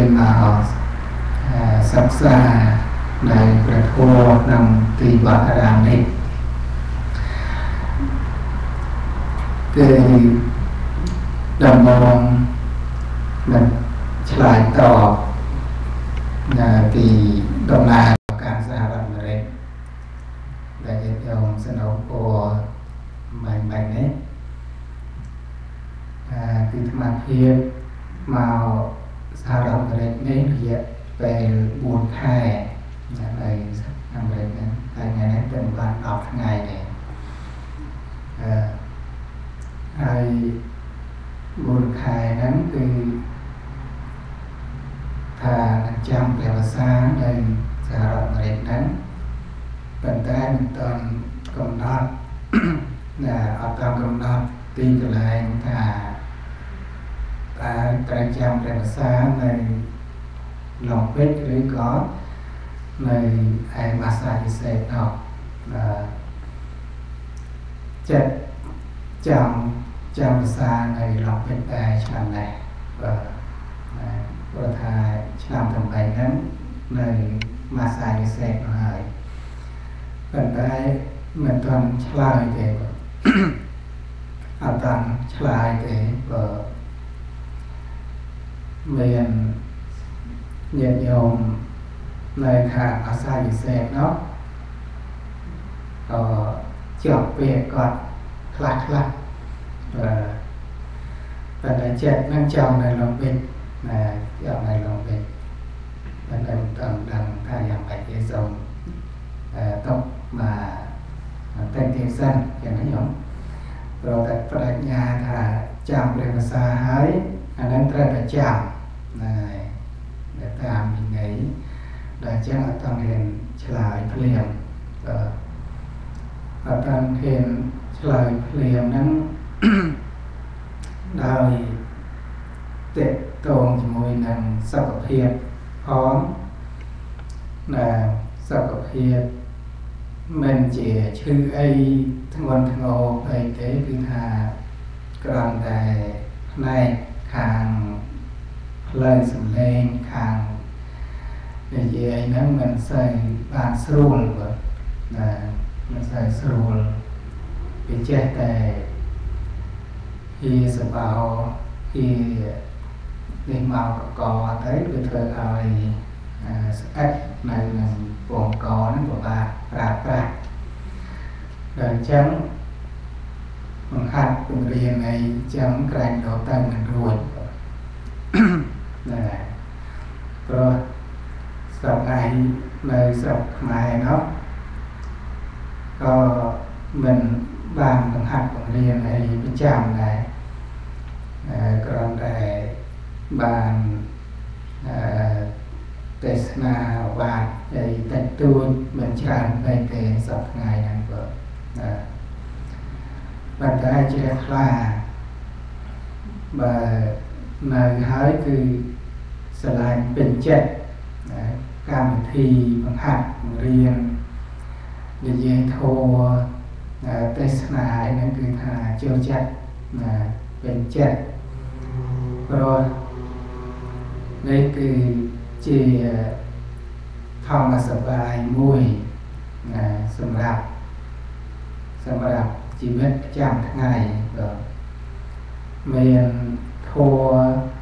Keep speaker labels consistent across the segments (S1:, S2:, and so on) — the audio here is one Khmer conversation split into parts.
S1: ญមកសិក្សានៅព្រះធម៌ក្នុងទីវត្តអារាមនេះគឺដំណងនឹងឆ្លើយតបនៅពីដំណើរការសហរដ្ឋអាមេរិកដែលជាខ្ញុំសនុពរបាញ់បាញ់នេះអាគឺថ្មភាពមក សហរដ្ឋអាមេរិកនេះរយៈពេល4ខែនៅអាមេរិកហ្នឹងហើយថ្ងៃនេះទៅបាន10ថ្ងៃទេអឺហើយ4ខែហ្នឹងគឺថានឹងចាំព្រះវសានៅសហរដ្ឋអាមេរិកហ្នឹងប៉ុន្តែមិនទាន់កំណត់ណាអត់តាមកំណត់ទីកន្លែងថា តើត្រូវចាំព្រះវសានៅឡុងពេជ្រឬក៏នៅឯម៉ាសាពិសេសនោះចិត្តចាំចាំភាសានៅឡុងពេជ្រតែឆ្នាំនេះបាទព្រោះថាឆ្នាំ8ហ្នឹងនៅម៉ាសាពិសេសនោះហើយប៉ុន្តែមិនទាន់ឆ្លើយទេបាទអត់តាន់ឆ្លើយទេបើ មានញាតិញោមនៅខាងអាសាពិសេសនោះក៏ជាប់ពាក្យគាត់ខ្លះខ្លះបាទតែចិត្តនឹងចង់នៅលំបិចណាចង់នៅលំបិចតែតែមិនដឹងថាយ៉ាងម៉េចទេសូមអឺតបមកតែទីសិនយ៉ាងនេះខ្ញុំព្រោះតែបដិញ្ញាថាចាំព្រះភាសាហើយអានឹងត្រូវតែចាំ ណាដែលតាមវិន័យដែលចឹងអត់តរៀនឆ្លើយភ្លាមអត់តាមរៀនឆ្លើយភ្លាមហ្នឹងដោយតេតងជាមួយនឹងសុខភាពផងណាសុខភាពមិនជាឈឺអីធ្ងន់ធ្ងរអីទេគឺថាគ្រាន់តែផ្នែកខាង ផ្លូវសម្លេងខាងនិយាយហ្នឹងមិនសូវបានស្រួលបាទណាមិនសូវស្រួលវាចេះតែជាសបោជានេះមកកកទៅវាធ្វើឲ្យស្អិតនៅនឹងពងកហ្នឹងពិបាកប្រើប្រាស់ដល់អញ្ចឹងបង្ហាត់ពង្រៀនអីចឹងក្រែងដល់ទៅមិនរួច ណាព្រោះស្រុកឯងនៅស្រុកខ្មែរនោះក៏មិនបានបង្ហាត់បង្រៀនអីប្រចាំដែរគ្រាន់តែបានអឺទេសនាវាទអីតិចតួចមិនច្រើនពេកទេសប្តាហ៍ហ្នឹងក៏ប៉ុន្តែជ្រះថ្លាបើនៅហើយគឺ ស្រឡាញ់ពេញចិត្តកម្មវិធីបង្ហាត់បង្រៀននិយាយធម៌ទេសនាហ្នឹងគឺថាចូលចិត្តពេញចិត្តព្រោះនេះគឺជាធម្មសបាយមួយណាសម្រាប់សម្រាប់ជីវិតប្រចាំថ្ងៃបាទមានធម៌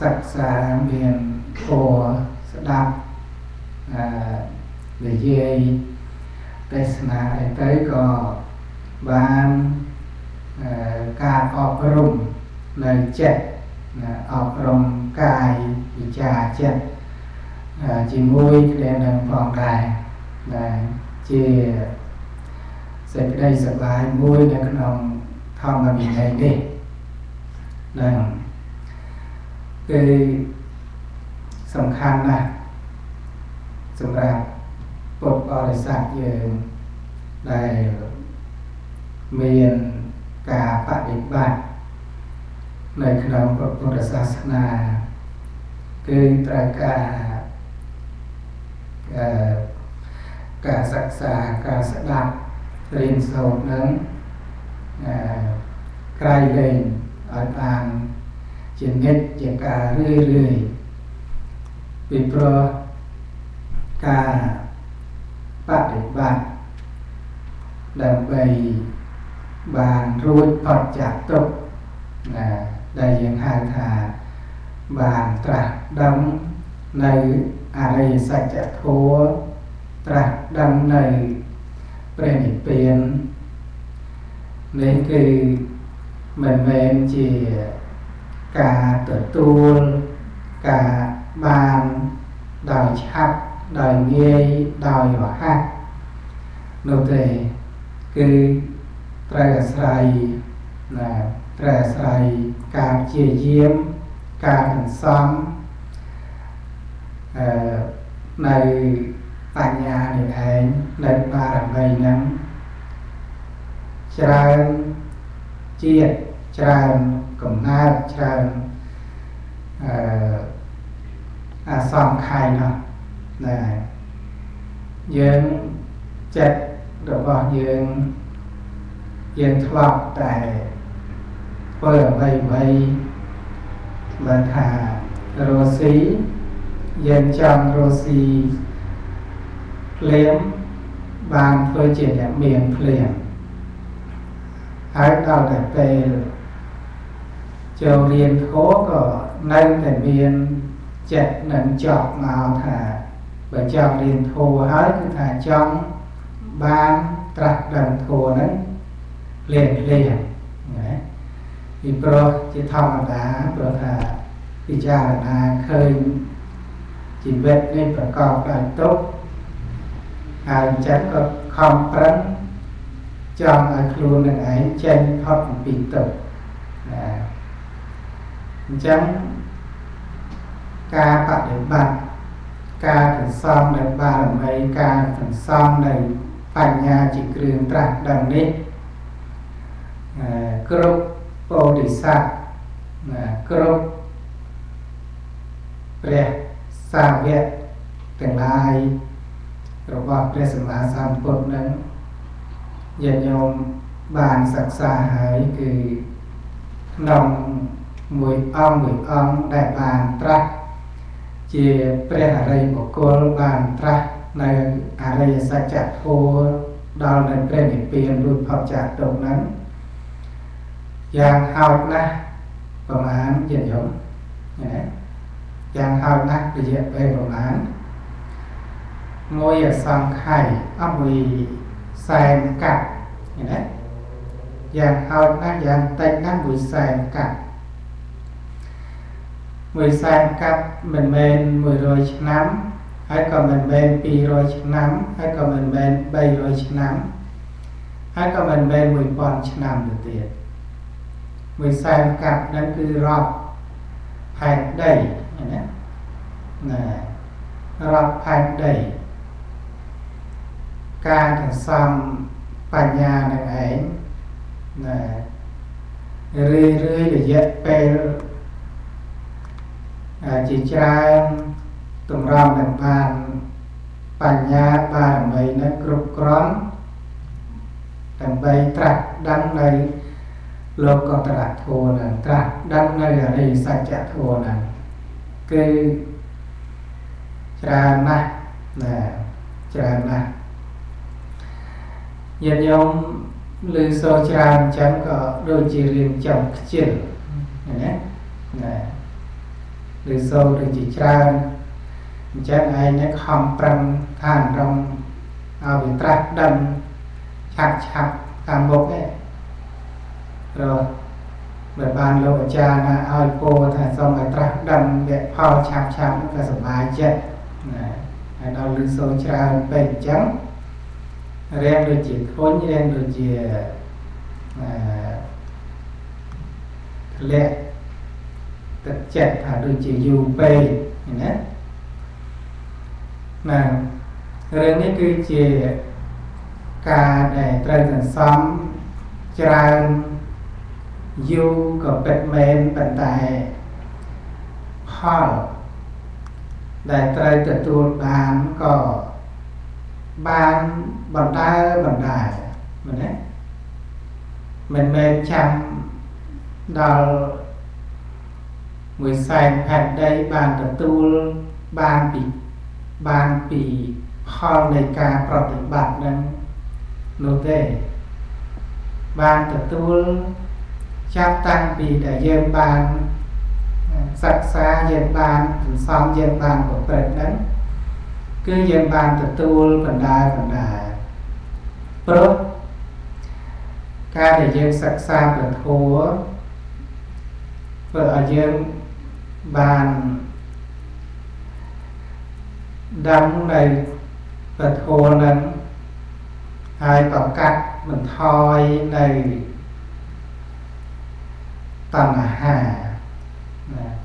S1: សិក្សាមានធម៌ស្ដាប់អឺនិយាយទេសនាអីទៅក៏បានការអប់រំនៅចិត្តអប់រំកាយវិចារចិត្តជាមួយគ្នានឹងផងដែរដែលជាសេចក្តីសប្បាយមួយនៅក្នុងធម្មវិន័យនេះនឹង គឺសំខាន់ណាស់សម្រាប់ពុទ្ធបរិស័ទយើងដែលមានការបដិបត្តិនៅក្នុងពុទ្ធសាសនាគឺត្រូវការការសិក្សាការស្ដាប់រៀនសូត្រនឹងក្រៃលែងឲ្យបាន ជានិច្ចជាការរឿយរឿយ ពីព្រោះការបដិបត្តិដើម្បីបានរួចផុតจากទុក្ខណាដែលយើងហៅថាបានត្រាស់ដឹងនៅអរិយសច្ចធម៌ត្រាស់ដឹងនៅព្រះនិព្វាននេះគឺមិនមែនជា ការទទួលការបានដោយឆាប់ដោយងាយដោយរហ័សនោះទេគឺត្រូវអាស្រ័យណាត្រូវអាស្រ័យការព្យាយាមការសន្សំអឺនៅបញ្ញានេះឯងនៅបារមីហ្នឹងច្រើនជាតិច្រើន កំណើតច្រើនអឺអាសំខៃនោះណាយើងចិត្តរបស់យើងយើងធ្លាប់តែធ្វើអ្វីអ្វីបើថារស់ស៊ីយើងចង់រស់ស៊ីភ្លាមបានធ្វើជាអ្នកមានភ្លាមហើយដល់តែពេល ចូលរៀនធម៌ក៏នៅតែមានចិត្តនឹងចប់មកថាបើចង់រៀនធម៌ហើយគឺថាចង់បានត្រាស់ដឹងធម៌ហ្នឹងភ្លាមភ្លាមណាពីព្រោះជាធម្មតាព្រោះថាពិចារណាឃើញជីវិតនេះប្រកបដោយទុក្ខហើយចិត្តក៏ខំប្រឹងចង់ឲ្យខ្លួននឹងឯងចេញផុតពីទុក្ខណា អញ្ចឹងការបដិបត្តិការសន្សំនៅបារមីការសន្សំនៅបញ្ញាជាគ្រឿងត្រាស់ដឹងនេះគ្រប់ពោធិសត្វគ្រប់ព្រះសាវកទាំងឡាយរបស់ព្រះសម្មាសម្ពុទ្ធនឹងញាតិញោមបានសិក្សាហើយគឺក្នុង មួយអង្គមួយអង្គដែលបានត្រាស់ជាព្រះអរិយបុគ្គលបានត្រាស់នៅអរិយសច្ចធម៌ដល់នៅព្រះនិព្វានរួចផុតចាកទុក្ខហ្នឹងយ៉ាងហោចណាស់ប្រហែលជាយំណាយ៉ាងហោចណាស់រយៈពេលប្រហែលមួយអសង្ខ័យអស់មួយសែនកាត់ណាយ៉ាងហោចណាស់យ៉ាងតិចណាស់មួយសែនកាត់ មួយសែនកាត់មិនមែន100ឆ្នាំហើយក៏មិនមែន200ឆ្នាំហើយក៏មិនមែន300ឆ្នាំហើយក៏មិនមែន1000ឆ្នាំទៅទៀតមួយសែនកាត់ហ្នឹងគឺរាប់ផែនដីណាណារាប់ផែនដីការសន្សំបញ្ញានឹងឯងណារឿយរឿយរយៈពេល ជាច្រើនតម្រង់នឹងបានបញ្ញាបារមីនឹងគ្រប់គ្រាន់ដើម្បីត្រាស់ដឹងនៅលោកកតរធម៌នឹងត្រាស់ដឹងនៅអរិយសច្ចធម៌នឹងគឺច្រើនណាស់ណាច្រើនណាស់ញាតិញោមឮសូរច្រើនអញ្ចឹងក៏ដូចជារៀនចំខ្ជិលណាណា ឬសូរដូចជាច្រើនអញ្ចឹងឯងនេះខំប្រឹងខានរំឲ្យវាត្រាស់ដឹងឆាប់ឆាប់តាមមុខឯងព្រោះបើបានលោកអាចារ្យណាឲ្យពោថាសូមឲ្យត្រាស់ដឹងវគ្គផលឆាប់ឆាប់ក៏សប្បាយចិត្តណាហើយដល់លឺសូរច្រើនពេកអញ្ចឹងរៀងដូចជាធុញរៀងដូចជាអឺធ្លាក់ ទឹកចិត្តថាដូចជាយូរពេកណាណារឿងនេះគឺជាការដែលត្រូវសន្សំច្រើនយូរក៏ពិតមែនប៉ុន្តែផលដែលត្រូវទទួលបានក៏បានបណ្ដើបណ្ដើមែនទេមិនមែនចាំដល់ មួយសែនផែនដីបានទទួលបានពីបានពីផលនៃការប្រតិបត្តិនឹងនោះទេបានទទួលចាប់តាំងពីដែលយើងបានសិក្សាយើងបានសន្សំយើងបានប្រព្រឹត្តហ្នឹងគឺយើងបានទទួលបណ្ដាបណ្ដាព្រោះការដែលយើងសិក្សាពធធ្វើឲ្យយើង បានដឹងនៅពធនឹងហើយក៏កាត់បន្ថយនៅតណ្ហា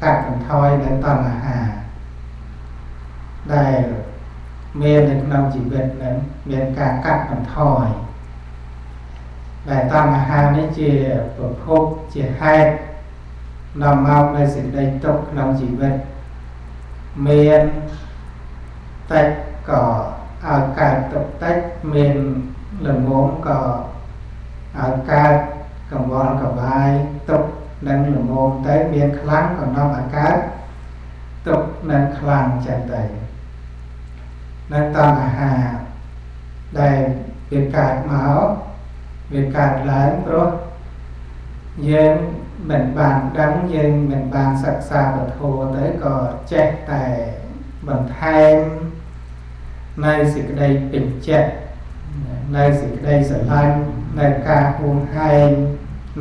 S1: កាត់បន្ថយនៅតណ្ហាដែលមាននៅក្នុងជីវិតនឹងមានការកាត់បន្ថយដែលតណ្ហានេះជាប្រភពជាហេតុ នាំមកនៅសេចក្តីទុក្ខក្នុងជីវិតមានតិចក៏ឲ្យកើតទុក្ខតិចមានល្មមក៏ឲ្យកើតកង្វល់កបាយទុក្ខនឹងល្មមទៅមានខ្លាំងក៏នាំឲ្យកើតទុក្ខនឹងខ្លាំងចឹងទៅនៅតណ្ហាដែលវាកើតមកវាកើតឡើងព្រោះយើង មិនបានដឹងយើងមិនបានសិក្សាពធទៅក៏ចេះតែបន្ថែមនៅសេចក្តីពេញចិត្តនៅសេចក្តីស្រឡាញ់នៅការហួងហែង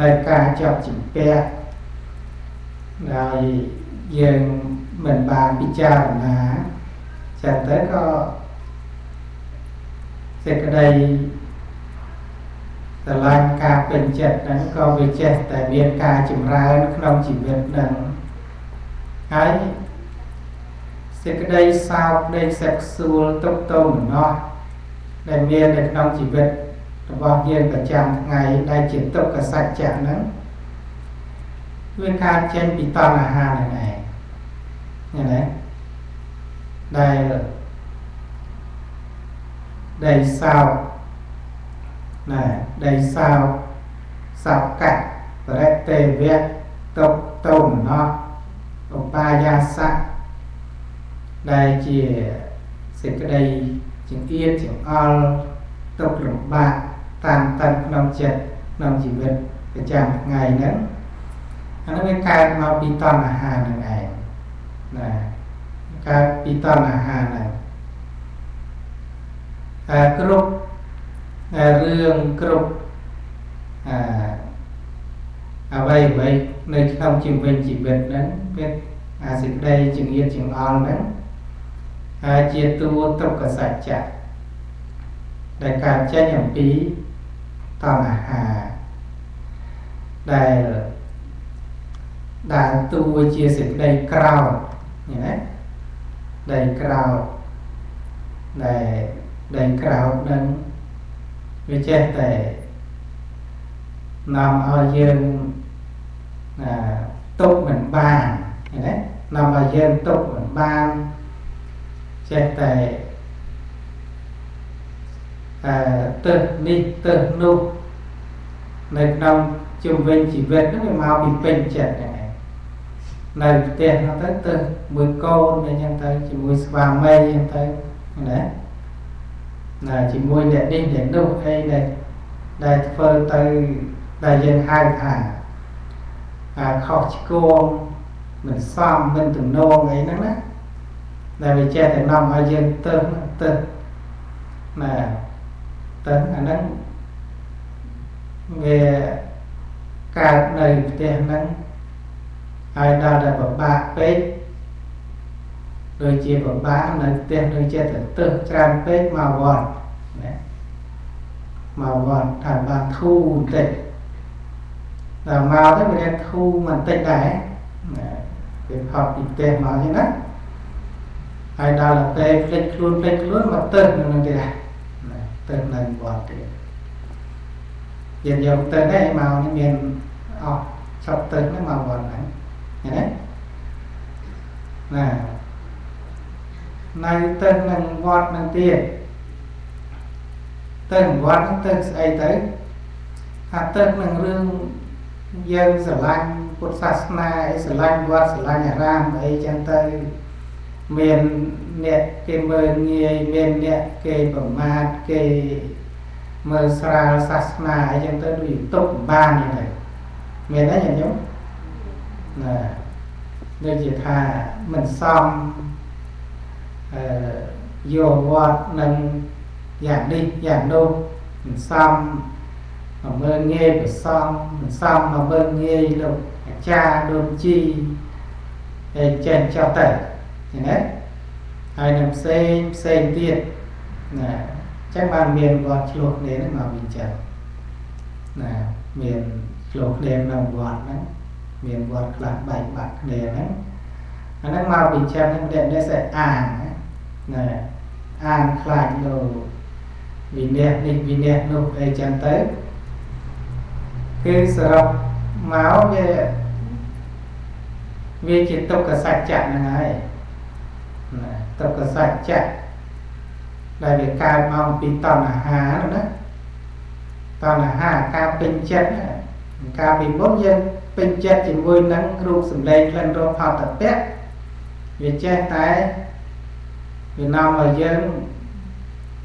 S1: នៅការជាប់ជំពាក់ហើយយើងមិនបានពិចារណាចឹងទៅក៏សេចក្តី ស្រឡាញ់ការពេញចិត្តហ្នឹងក៏វាចេះតែមានការចម្រើនក្នុងជីវិតហ្នឹងហើយសេចក្តីសោកនៃសេកសួលទុកទោមនោះដែលមាននៅក្នុងជីវិតរបស់យើងប្រចាំថ្ងៃដែលជាទុក្ខសច្ចៈហ្នឹងវាកើតចេញពីតណ្ហាហ្នឹងឯងឃើញទេដែលដែលសោក ណាដែលសោកសោកកៈបរិតេវៈទុកតោមណោឧបាយាសៈដែលជាសេចក្តីចង្អៀតចង្អល់ទុកលំបាកតាមតាំងក្នុងចិត្តក្នុងជីវិតប្រចាំថ្ងៃហ្នឹងអានោះវាកើតមកពីតណ្ហានឹងឯងណាកើតពីតណ្ហាហ្នឹងតែគ្រប់ រឿងគ្រប់អាអ្វីអ្វីនៅក្នុងជីវិតជីវិតហ្នឹងវាអាសេចក្តីចង្អៀតចង្អល់ហ្នឹងហើយជាតួទុក្ខសច្ចៈដែលកើតចេញអំពីតណ្ហាដែលដែលតួជាសេចក្តីក្រោធឃើញទេដែលក្រោធដែលដែលក្រោធនឹង វាចេះតែនាំឲ្យយើងទុកមិនបានឃើញទេនាំឲ្យយើងទុកមិនបានចេះតែអឺទើសនេះទើសនោះនៅក្នុងជុំវិញជីវិតហ្នឹងវាមកពីពេញចិត្តហ្នឹងឯងនៅផ្ទះហ្នឹងទៅទើសមួយកូនអញ្ចឹងទៅជាមួយស្វាមីអញ្ចឹងទៅណា ណាជាមួយអ្នកនេះអ្នកនោះអីដែលដែលធ្វើទៅដែលយើងហៅថាអាខុសឆ្គងមិនសមមិនទំនងអីហ្នឹងណាដែលវាចេះតែនាំឲ្យយើងទៅទៅណាទៅអាហ្នឹងវាកើតនៅផ្ទះហ្នឹងហើយដល់តែពិបាកពេក ដូចជាពិបាកនៅផ្ទះដូចជាទៅទឹះច្រើនពេកមកវត្តណាមកវត្តថាបានធូរបន្តិចដល់មកទៅវាធូរបន្តិចដែរណាវាផុតពីផ្ទះមកចឹងណាហើយដល់ទៅភ្លេចខ្លួនភ្លេចខ្លួនមកទៅនឹងទៀតណាទៅនៅវត្តទៀតយើងយកទៅដែរមកនេះមានអស់ឈប់ទៅហ្នឹងមកវត្តហ្នឹងឃើញទេណា នៅទៅនឹងវត្តនឹងទៀតទៅវត្តហ្នឹងទៅស្អីទៅថាទៅនឹងរឿងយើងស្រឡាញ់ពុទ្ធសាសនាអីស្រឡាញ់វត្តស្រឡាញ់អារាមអីចឹងទៅមានអ្នកគេមើលងាយមានអ្នកគេប្រមាថគេមើលស្រាលសាសនាអីចឹងទៅដូចទុកបានយ៉ាងទៅមានទេញាតិញោមណាដូចជាថាមិនសមអឺ យកវត្តនឹងយ៉ាងនេះយ៉ាងនោះមិនសមមកមើលងាយប្រសំមិនសមមកមើលងាយលោកអាចារ្យដូនជីហើយចេះចោះទៅឃើញទេហើយនឹងផ្សេងផ្សេងទៀតណាចឹងបានមានវត្តឆ្លោះគ្នាហ្នឹងមកវិចិត្រណាមានឆ្លោះគ្នាក្នុងវត្តហ្នឹងមានវត្តខ្លះបែកបាក់គ្នាហ្នឹងអាហ្នឹងមកវិចិត្រហ្នឹងដែលនេះ sẽ អាងណា អាងខ្លាចលោវិន័យនេះវិន័យនោះអីចឹងទៅគឺសរុបមកវាវាជាទុក្ខសច្ចៈហ្នឹងហើយណាទុក្ខសច្ចៈដែលវាកើតមកពីតណ្ហាណាតណ្ហាការពេញចិត្តការពីមុនយើងពេញចិត្តជាមួយនឹងរូបសម្លេងក្លិនរសផលតពៈវាចេះតែ វានាំឲ្យយើង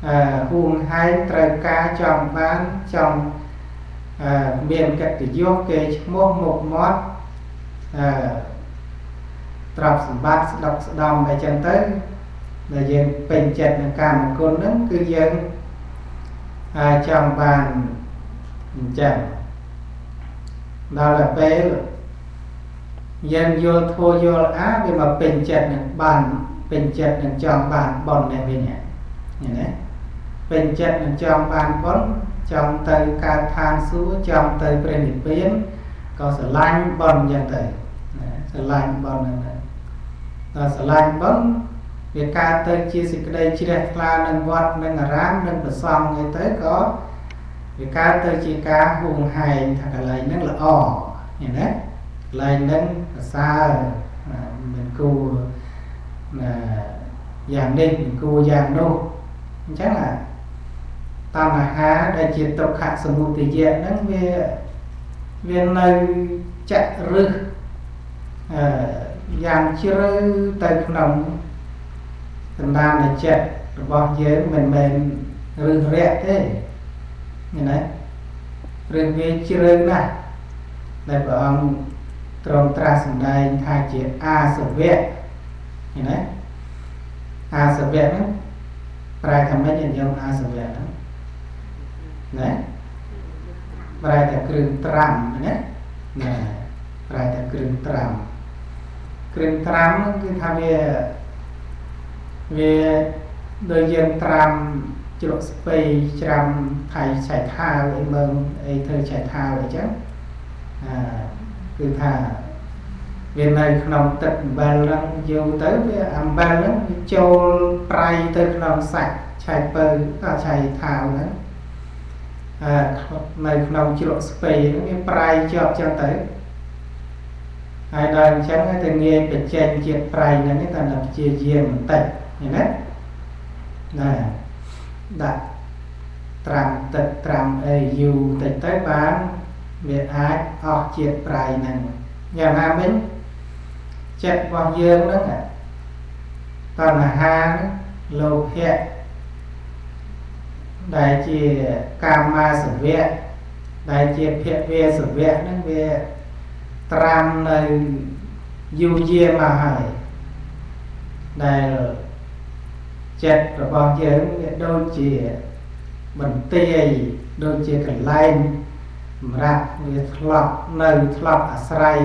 S1: អឺហួងហែងត្រូវការចង់បានចង់អឺមានកិត្តិយសគេឈ្មោះមុខមាត់អឺទ្រព្យសម្បត្តិស្ដុកស្ដំអីចឹងទៅដែលយើងពេញចិត្តនឹងកាមគុណហ្នឹងគឺយើងអាចចង់បានអញ្ចឹងដល់តែពេលយើងយល់ធัวយល់អាវាមកពេញចិត្តនឹងបាន ពេញចិត្តនឹងចង់បានបននេះវិញឃើញទេពេញចិត្តនឹងចង់បានបនចង់ទៅកើតឋានសួគ៌ចង់ទៅព្រះនិព្វានក៏ស្រឡាញ់បនយ៉ាងទៅស្រឡាញ់បនហ្នឹងដល់ស្រឡាញ់បនវាកើតទៅជាសេចក្តីជ្រះថ្លានឹងវត្តនឹងអារាមនឹងប្រសងអីទៅក៏វាកើតទៅជាការហួងហែងថាកន្លែងហ្នឹងល្អឃើញទេកន្លែងហ្នឹងប្រសើរមិនគួរ ណាយ៉ាងនេះមិនគួរយ៉ាងនោះអញ្ចឹងអាតណ្ហាដែលជាទុក្ខសមុទយៈហ្នឹងវាវានៅចាក់រឹសអឺយ៉ាងជ្រៅទៅក្នុងសន្តានចិត្តរបស់យើងមិនមែនរឹសរាក់ទេឃើញទេរឿងវាជ្រៅណាស់ដែលព្រះអង្គទ្រង់ត្រាស់សម្ដែងថាជាអាសវៈ ឃើញទេអាសវៈហ្នឹងប្រែថាម៉េចយើងអាសវៈហ្នឹងណាប្រែតែគ្រឿងត្រាំណាណាប្រែតែគ្រឿងត្រាំគ្រឿងត្រាំហ្នឹងគឺថាវាវាដូចយើងត្រាំជ្រក់ស្ពៃច្រាំថៃឆៃថាវអីមើងអីធ្វើឆៃថាវអីចឹងអាគឺថា វានៅក្នុងទឹកអំបិលហ្នឹងយូរទៅវាអំបិលហ្នឹងវាចូលប្រៃទៅក្នុងសាច់ឆៃពៅក៏ឆៃថាវហ្នឹងអឺនៅក្នុងជ្រក់ស្ពៃហ្នឹងវាប្រៃជាប់ចឹងទៅហើយដល់អញ្ចឹងទៅងាយបញ្ចេញជាតិប្រៃហ្នឹងតែតែព្យាយាមបន្តិចឃើញទេណាដាក់ត្រាំទឹកត្រាំអីយូរតិចទៅបានវាអាចអស់ជាតិប្រៃហ្នឹងយ៉ាងណាវិញ ចិត្តរបស់យើងហ្នឹងតណ្ហាលោភៈដែលជាកាមាសវៈដែលជាភវៈសវៈហ្នឹងវាត្រាំនៅយូរយាមកហើយដែលចិត្តរបស់យើងវាដូចជាបន្ទាយដូចជាកន្លែងសម្រាប់វាធ្លាប់នៅធ្លាប់អាស្រ័យ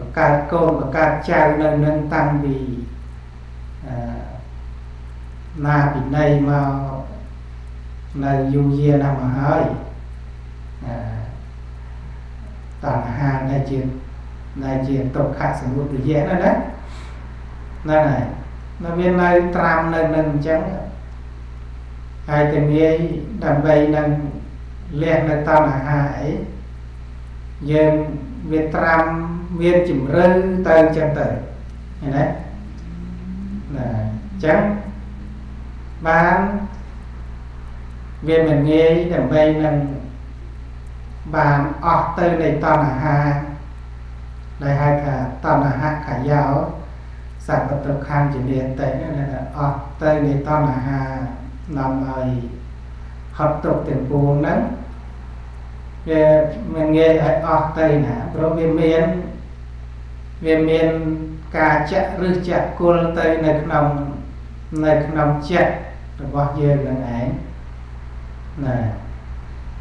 S1: បង្កើតកូនបង្កើតចៅនៅនឹងតាំងពីអឺណាពីណីមកនៅយូរយារណាស់មកហើយអឺតណ្ហាដែលជាដែលជាទុក្ខសមុទយៈណាណាហ្នឹងហើយនៅវានៅត្រាំនៅនឹងអញ្ចឹងហើយតែងាយដើម្បីនឹងលះនៅតណ្ហាអីយើងវាត្រាំ មានជំរឿទៅអញ្ចឹងទៅឃើញទេណាអញ្ចឹងបានវាមិនងាយដើម្បីនឹងបានអស់ទៅនៃតណ្ហាដែលហៅថាតណ្ហកាយោសัพពទុក្ខជានិតិអស់ទៅនៃតណ្ហានាំឲ្យហត់ទុកទាំងពួងហ្នឹងវាមិនងាយឲ្យអស់ទៅណាព្រោះវាមាន វាមានការចាក់ឬចាក់គុលទៅនៅក្នុងនៅក្នុងចិត្តរបស់យើងនឹងឯងណា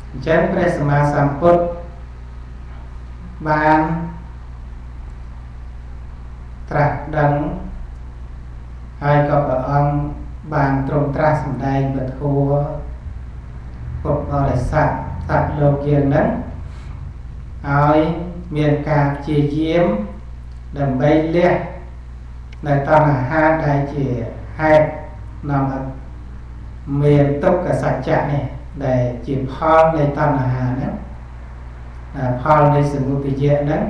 S1: អញ្ចឹងព្រះសម្មាសម្ពុទ្ធបានត្រាស់ដឹងហើយក៏ព្រះអង្គបានទ្រង់ត្រាស់សម្ដែងពធัวពុទ្ធបរិស័ទសត្វលោកយើងនឹងឲ្យមានការព្យាយាម ដើម្បីលះនៅតណ្ហាដែលជាហេតុនាំឲ្យមានទុក្ខសច្ចៈនេះដែលជាផលនៃតណ្ហាហ្នឹងផលនៃសមុទយៈហ្នឹង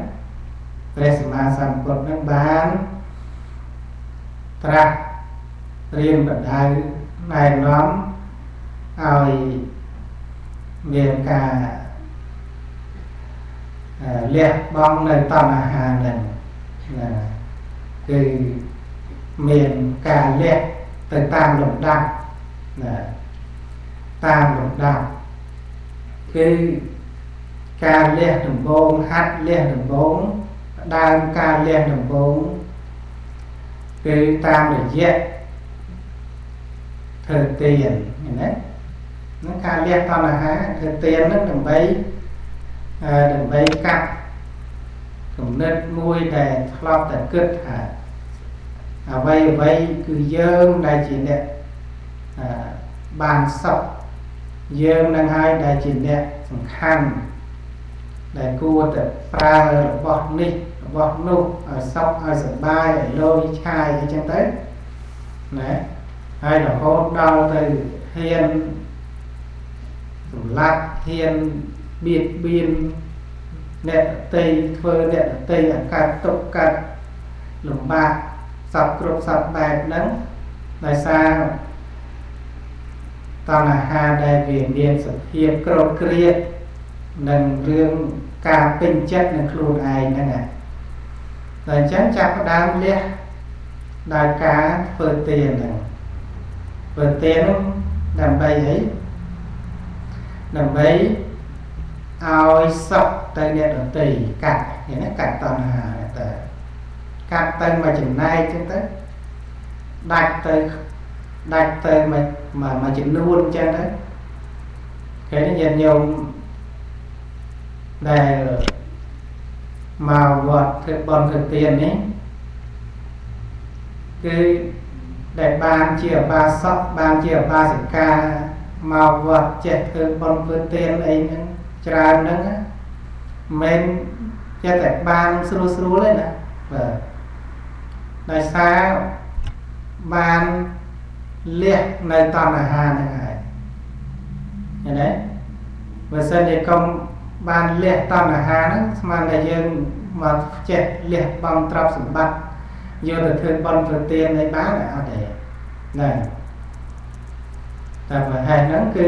S1: ព្រះសម្មាសម្ពុទ្ធនឹងបានត្រាស់រៀនបណ្ដៅណែនាំឲ្យមានការលះបង់នៅតណ្ហានឹង ណាគឺមានការលះទៅតាមលំដាប់ណាតាមលំដាប់គឺការលះដំបងហាត់លះដំបងដើមការលះដំបងគឺតាមរយៈធ្វើទានឃើញទេនឹងការលះតណ្ហាធ្វើទាននឹងដើម្បីដើម្បីកាត់ គំនិតមួយដែលធ្លាប់តែគិតថាអ្វីអ្វីគឺយើងដែលជាអ្នកបានសុខយើងនឹងហើយដែលជាអ្នកសំខាន់ដែលគួរតែប្រើរបស់នេះរបស់នោះឲ្យសុខឲ្យសប្បាយឲ្យលោយឆាយអីចឹងទៅណាហើយរហូតដល់ទៅហ៊ានសម្លាប់ហ៊ានបៀតបៀន អ្នកតីធ្វើអ្នកតីអាកាសទុកកាត់លំបាកសពគ្រប់សពបែបហ្នឹងដោយសារតណ្ហាដែលវាមានសភាពក្រោតក្រៀតនឹងរឿងការពេញចិត្តនឹងខ្លួនឯងហ្នឹងណាតែអញ្ចឹងចាប់ផ្ដើមលះដោយការធ្វើទានហ្នឹងធ្វើទានហ្នឹងដើម្បីអីដើម្បីឲ្យសុខ ទៅអ្នកដទៃកាត់ឃើញទេកាត់តណ្ហាទៅកាត់ទៅមួយចំណែកចឹងទៅដាច់ទៅដាច់ទៅមួយមួយចំនួនចឹងទៅឃើញញាតិញោមដែលមកវត្តធ្វើបន់ធ្វើទាននេះគឺដែលបានជាអបាសកបានជាអបាសិកាមកវត្តចេះធ្វើបន់ធ្វើទានអីហ្នឹងច្រើនហ្នឹង មិនចេះតែបានស្រួលស្រួលទេណាបាទដោយសារបានលះនៅតណ្ហាហ្នឹងហើយឃើញទេបើសិនជាកុំបានលះតណ្ហាហ្នឹងស្មានតែយើងមកចេះលះបង់ទ្រព្យសម្បត្តិយកទៅធ្វើបន់ប្រទានឲ្យបានអត់ទេណាតែប្រហែលហ្នឹងគឺ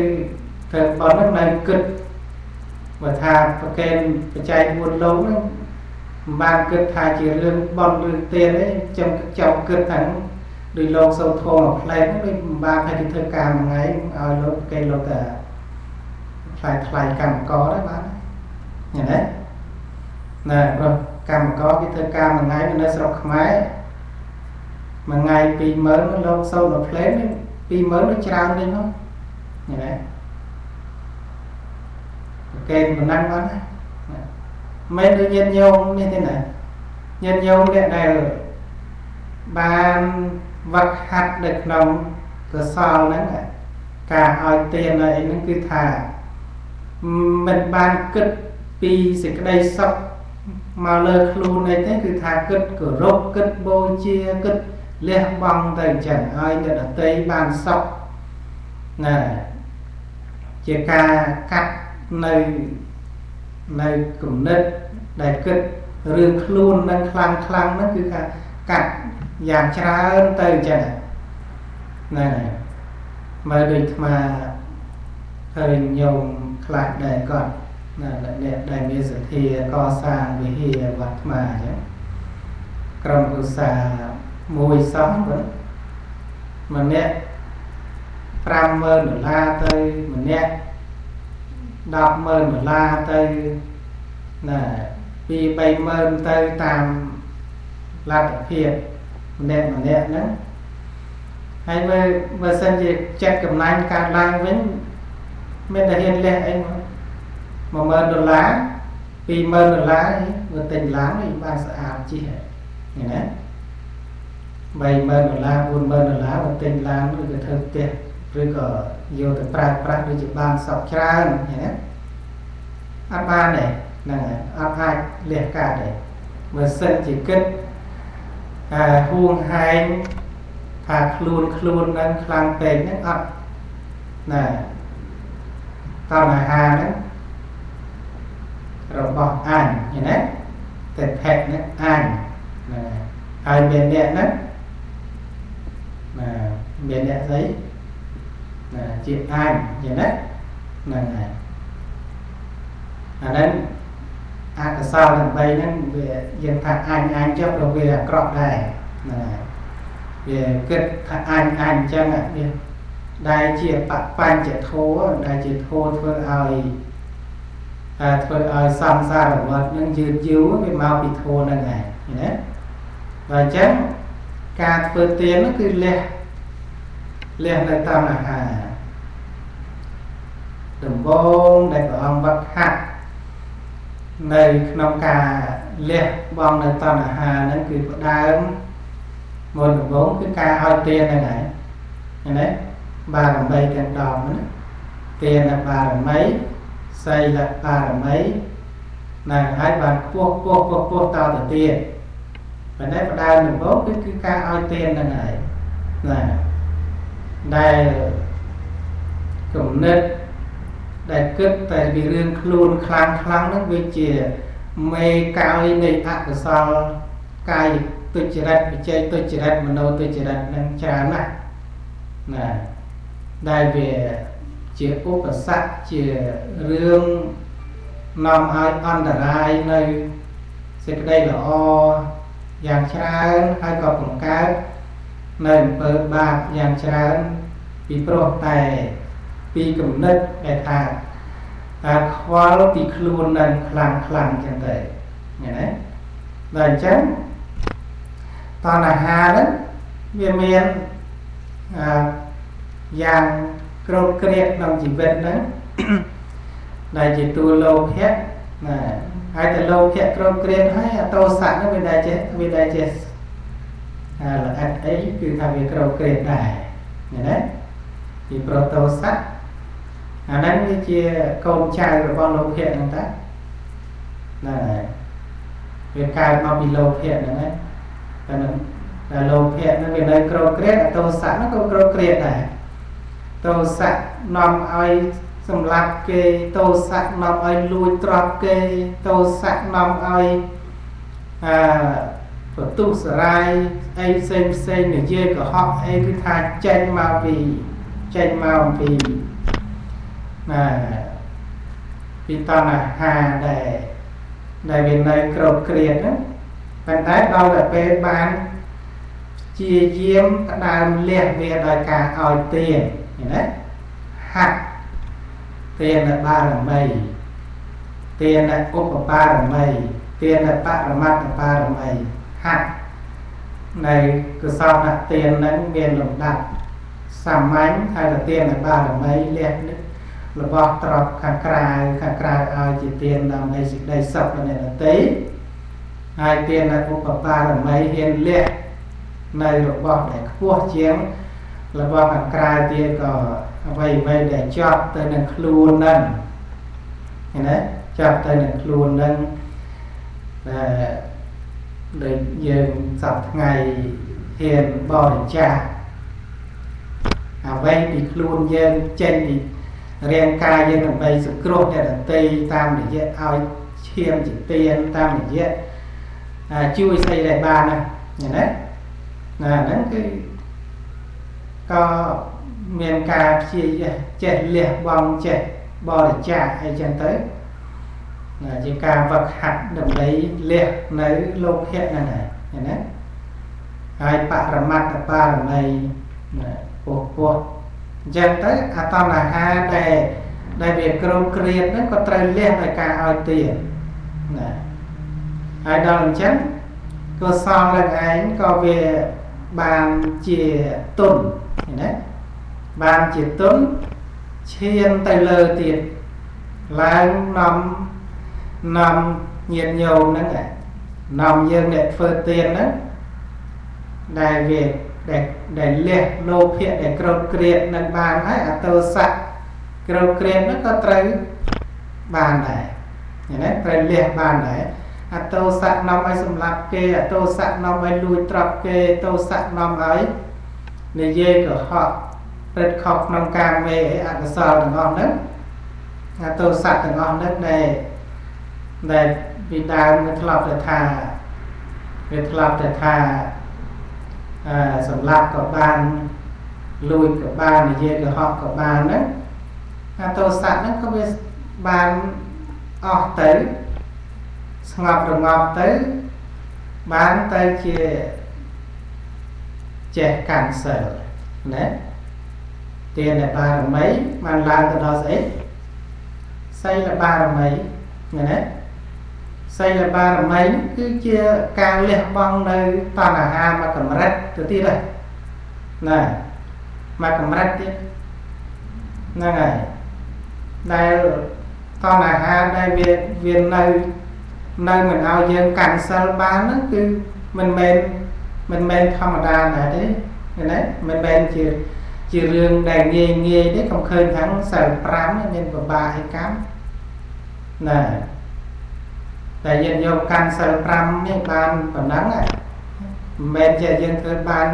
S1: ធ្វើបន់ហ្នឹងនៅគិត បើថាប្រកេនបច្ច័យ4លោកហ្នឹងមិនបានគិតថាជារឿងបន់រឿងទានទេចាំចង់គិតថាដោយលោកសោធម៌មួយផ្លែហ្នឹងដូចមិនបានឲ្យធ្វើការមួយថ្ងៃឲ្យលោកគេលោកតែថ្លៃថ្លៃកម្មករដែរបានឃើញទេណាព្រោះកម្មករគេធ្វើការមួយថ្ងៃនៅស្រុកខ្មែរមួយថ្ងៃ20000លោកសូវមួយផ្លែ20000ដូចច្រើននេះនោះឃើញទេ គេប៉ុណ្ណឹងបានណាមិនដូចញាតិញោមនេះទេណាញាតិញោមអ្នកដែលបានវឹកហាត់នៅក្នុងកសលហ្នឹងការឲ្យទានអីហ្នឹងគឺថាមិនបានគិតពីសេចក្តីសុខមកលើខ្លួនឯងទេគឺថាគិតគោរពគិតបូជាគិតលះបង់ទៅអញ្ចឹងឲ្យអ្នកដតីបានសុខណាជាការកាត់ នៅនៅគំនិតដែលគិតរឿងខ្លួននឹងខ្លាំងខ្លាំងហ្នឹងគឺថាកាត់យ៉ាងច្រើនទៅអញ្ចឹងហ្នឹងហើយមើលដូចអាឃើញញោមខ្លះដែរគាត់ណាអ្នកដែលមានសទ្ធាកសាងវិហារវត្តអាអញ្ចឹងក្រុមឧស្សាហ៍មួយសោះបើម្នាក់50000ដុល្លារទៅម្នាក់ 100000ដុល្លារទៅណាពី30000ទៅតាមលទ្ធភាពម្នាក់ម្នាក់ហ្នឹងហើយបើបើសិនជាចិត្តកំណាញ់កើតឡើងវិញមានតែហ៊ានលះអី10000ដុល្លារ20000ដុល្លារមើលទិញឡាននេះបានស្អាតជិះឃើញណា30000ដុល្លារ40000ដុល្លារមកទិញឡានឬក៏ធ្វើផ្ទះ ឬក៏យកទៅប្រើប្រាស់ដូចជាបានសក់ច្រើនឃើញណាអត់បានទេហ្នឹងហើយអត់អាចលះកាត់ទេបើសិនជាគិតអាហួងហែងថាខ្លួនខ្លួននឹងខ្លាំងពេកហ្នឹងអត់ណាតណ្ហាហ្នឹងរបស់អញឃើញទេតែភៈហ្នឹងអញណាហើយមានអ្នកហ្នឹងណាមានអ្នកស្អី ណាជាអញឃើញទេហ្នឹងហើយអាហ្នឹងអកុសលទាំង3ហ្នឹងវាយើងថាអញអញចុះក៏វាអាក្រក់ដែរណាវាគិតថាអញអញអញ្ចឹងវាដែលជាបបញ្ចធោដែលជាធោធ្វើឲ្យធ្វើឲ្យសំសារវត្តនឹងយឺតយូរវាមកពីធោហ្នឹងហើយណាបើអញ្ចឹងការធ្វើទាននោះគឺលះ លះនៅតាមអាហារដំបូងដែលព្រះអង្គវឹកហាត់នៅក្នុងការលះបង់នៅតណ្ហាហ្នឹងគឺផ្ដើមមុនដំបូងគឺការឲ្យទានហ្នឹងហើយឃើញទេបារមីទាំង10ហ្នឹងទានបារមីសីលបារមីណាហើយបានពោះពោះពោះពោះតទៅទៀតប៉ុន្តែផ្ដើមដំបូងគឺគឺការឲ្យទានហ្នឹងហើយណា ដែលគំនិតដែលគិតតែពីរឿងខ្លួនខ្លាំងខ្លាំងហ្នឹងវាជាមេកាយនៃអកុសលកាយទុច្ចរិតវិជ័យទុច្ចរិតមโนទុច្ចរិតនឹងច្រើនណាស់ណាដែលវាជាឧបសគ្គជារឿងនាំឲ្យអន្តរាយនៅសេចក្តីល្អយ៉ាងច្រើនហើយក៏បង្កើត នៅអំពើបាបយ៉ាងច្រើនពីព្រោះតែពីគំនិតដែលថាថាខ្វល់ពីខ្លួននឹងខ្លាំងខ្លាំងចឹងទៅឃើញទេដល់អញ្ចឹងតណ្ហាហ្នឹងវាមានអឺយ៉ាងក្រោតក្រៀតក្នុងជីវិតហ្នឹងដែលជាតួលោភៈណាហើយតែលោភៈក្រោតក្រៀតហើយអតោសៈហ្នឹងវាដែលចេះវាដែលចេះអា ល្អិតអីគឺថាវាក្រោតក្រៀតដែរឃើញទេពីប្រតោសៈអាហ្នឹងវាជាកូនចៅរបស់លោភៈហ្នឹងតាណាវាកើតមកពីលោភៈហ្នឹងហើយតែនឹងតែលោភៈហ្នឹងវានៅក្រោតក្រៀតអតោសៈហ្នឹងក៏ក្រោតក្រៀតដែរតោសៈនាំឲ្យសម្លាប់គេតោសៈនាំឲ្យលួចទ្រព្យគេតោសៈនាំឲ្យអឺ បន្ទុះសរាយអីផ្សេងផ្សេងនិយាយកុហកអីគឺថាចេញមកពីចេញមកអំពីណាពីតណ្ហាដែលដែលវានៅក្រោបគ្រៀតហ្នឹងប៉ុន្តែដល់តែពេលបានជាយាមផ្ដើមលះវាដោយការឲ្យទានឃើញទេហាត់ទានបារមីទានឧបបារមីទានបរមត្តបារមី ហាត់នៅកុសលទានហ្នឹងមានលំដាប់សាមញ្ញហើយទៅទានបារមីលះនេះរបស់ទ្រពខាងក្រៅខាងក្រៅឲ្យជាទានដើម្បីសេចក្តីសុខនៅនតីហើយទានឧបបារមីហ៊ានលះនៅរបស់ដែលខ្ពស់ជាងរបស់ខាងក្រៅទៀតក៏អ្វីអ្វីដែលជាប់ទៅនឹងខ្លួននឹងឃើញទេជាប់ទៅនឹងខ្លួននឹងដែល ដែលយើងសប្ថ្ងៃហ៊ានបរិច្ចាគអ្វីពីខ្លួនយើងចេញពីរាងកាយយើងដើម្បីសង្គ្រោះអ្នកដទៃតាមរយៈឲ្យឈាមជាទៀនតាមរយៈជួយស្អីដែលបានណាឃើញទេណាហ្នឹងគឺក៏មានការព្យាយាមចេះលះបង់ចេះបរិច្ចាគអីចឹងទៅណា ជាការវឹកហាត់ដើម្បីលះនៅលោកភៈហ្នឹងហើយឃើញទេហហើយបរមត្តបារមីពោះពោះអញ្ចឹងទៅអាតណ្ហាដែលដែលវាក្រោមគ្រៀតហ្នឹងក៏ត្រូវលះដោយការឲ្យទានណាហើយដល់អញ្ចឹងកុសលនឹងឯងក៏វាបានជាទុនឃើញទេបានជាទុនឈានទៅលើទៀតឡើងនាំ នាំញាតញោមហ្នឹងនាំយើងអ្នកធ្វើទានហ្នឹងដែលវាដែលដែលលះលោភៈដែលក្រោតក្រៀតនឹងបានហើយអតោសៈក្រោតក្រៀតហ្នឹងក៏ត្រូវបានដែរឃើញទេត្រូវលះបានដែរអតោសៈនាំឲ្យសម្លាប់គេអតោសៈនាំឲ្យលួចទ្រព្យគេអតោសៈនាំឲ្យនិយាយកុហកព្រឹត្តខុសក្នុងការមេអកុសលទាំងអស់ហ្នឹងអតោសៈទាំងអស់ហ្នឹងដែល ដែលពីដើមវាធ្លាប់តែថាវាធ្លាប់តែថាអឺសម្លាប់ក៏បានលួចក៏បាននិយាយកុហកក៏បានហ្នឹងអាទោសៈហ្នឹងក៏វាបានអស់ទៅស្ងប់រងាប់ទៅបានទៅជាចេះកាន់សិលណាទានបារមីបានឡើងទៅដល់ស្អីសីលបារមីឃើញទេ សីលបារមីគឺជាការលះបង់នៅតណ្ហាមកកម្រិតទៅទៀតហ្នឹងណាមកកម្រិតទៀតហ្នឹងហើយដែលតណ្ហាដែលវាវានៅនៅមិនឲ្យយើងកាន់សិលបានហ្នឹងគឺមិនមែនមិនមែនធម្មតាដែរទេឃើញទេមិនមែនជាជារឿងដែលងាយងាយទេកុំឃើញថាសិល5មានបបាអីកម្មណា តែយើងយកកាន់សិល5នេះបានប៉ុណ្ណឹងមិនមែនជាយើងធ្វើបាន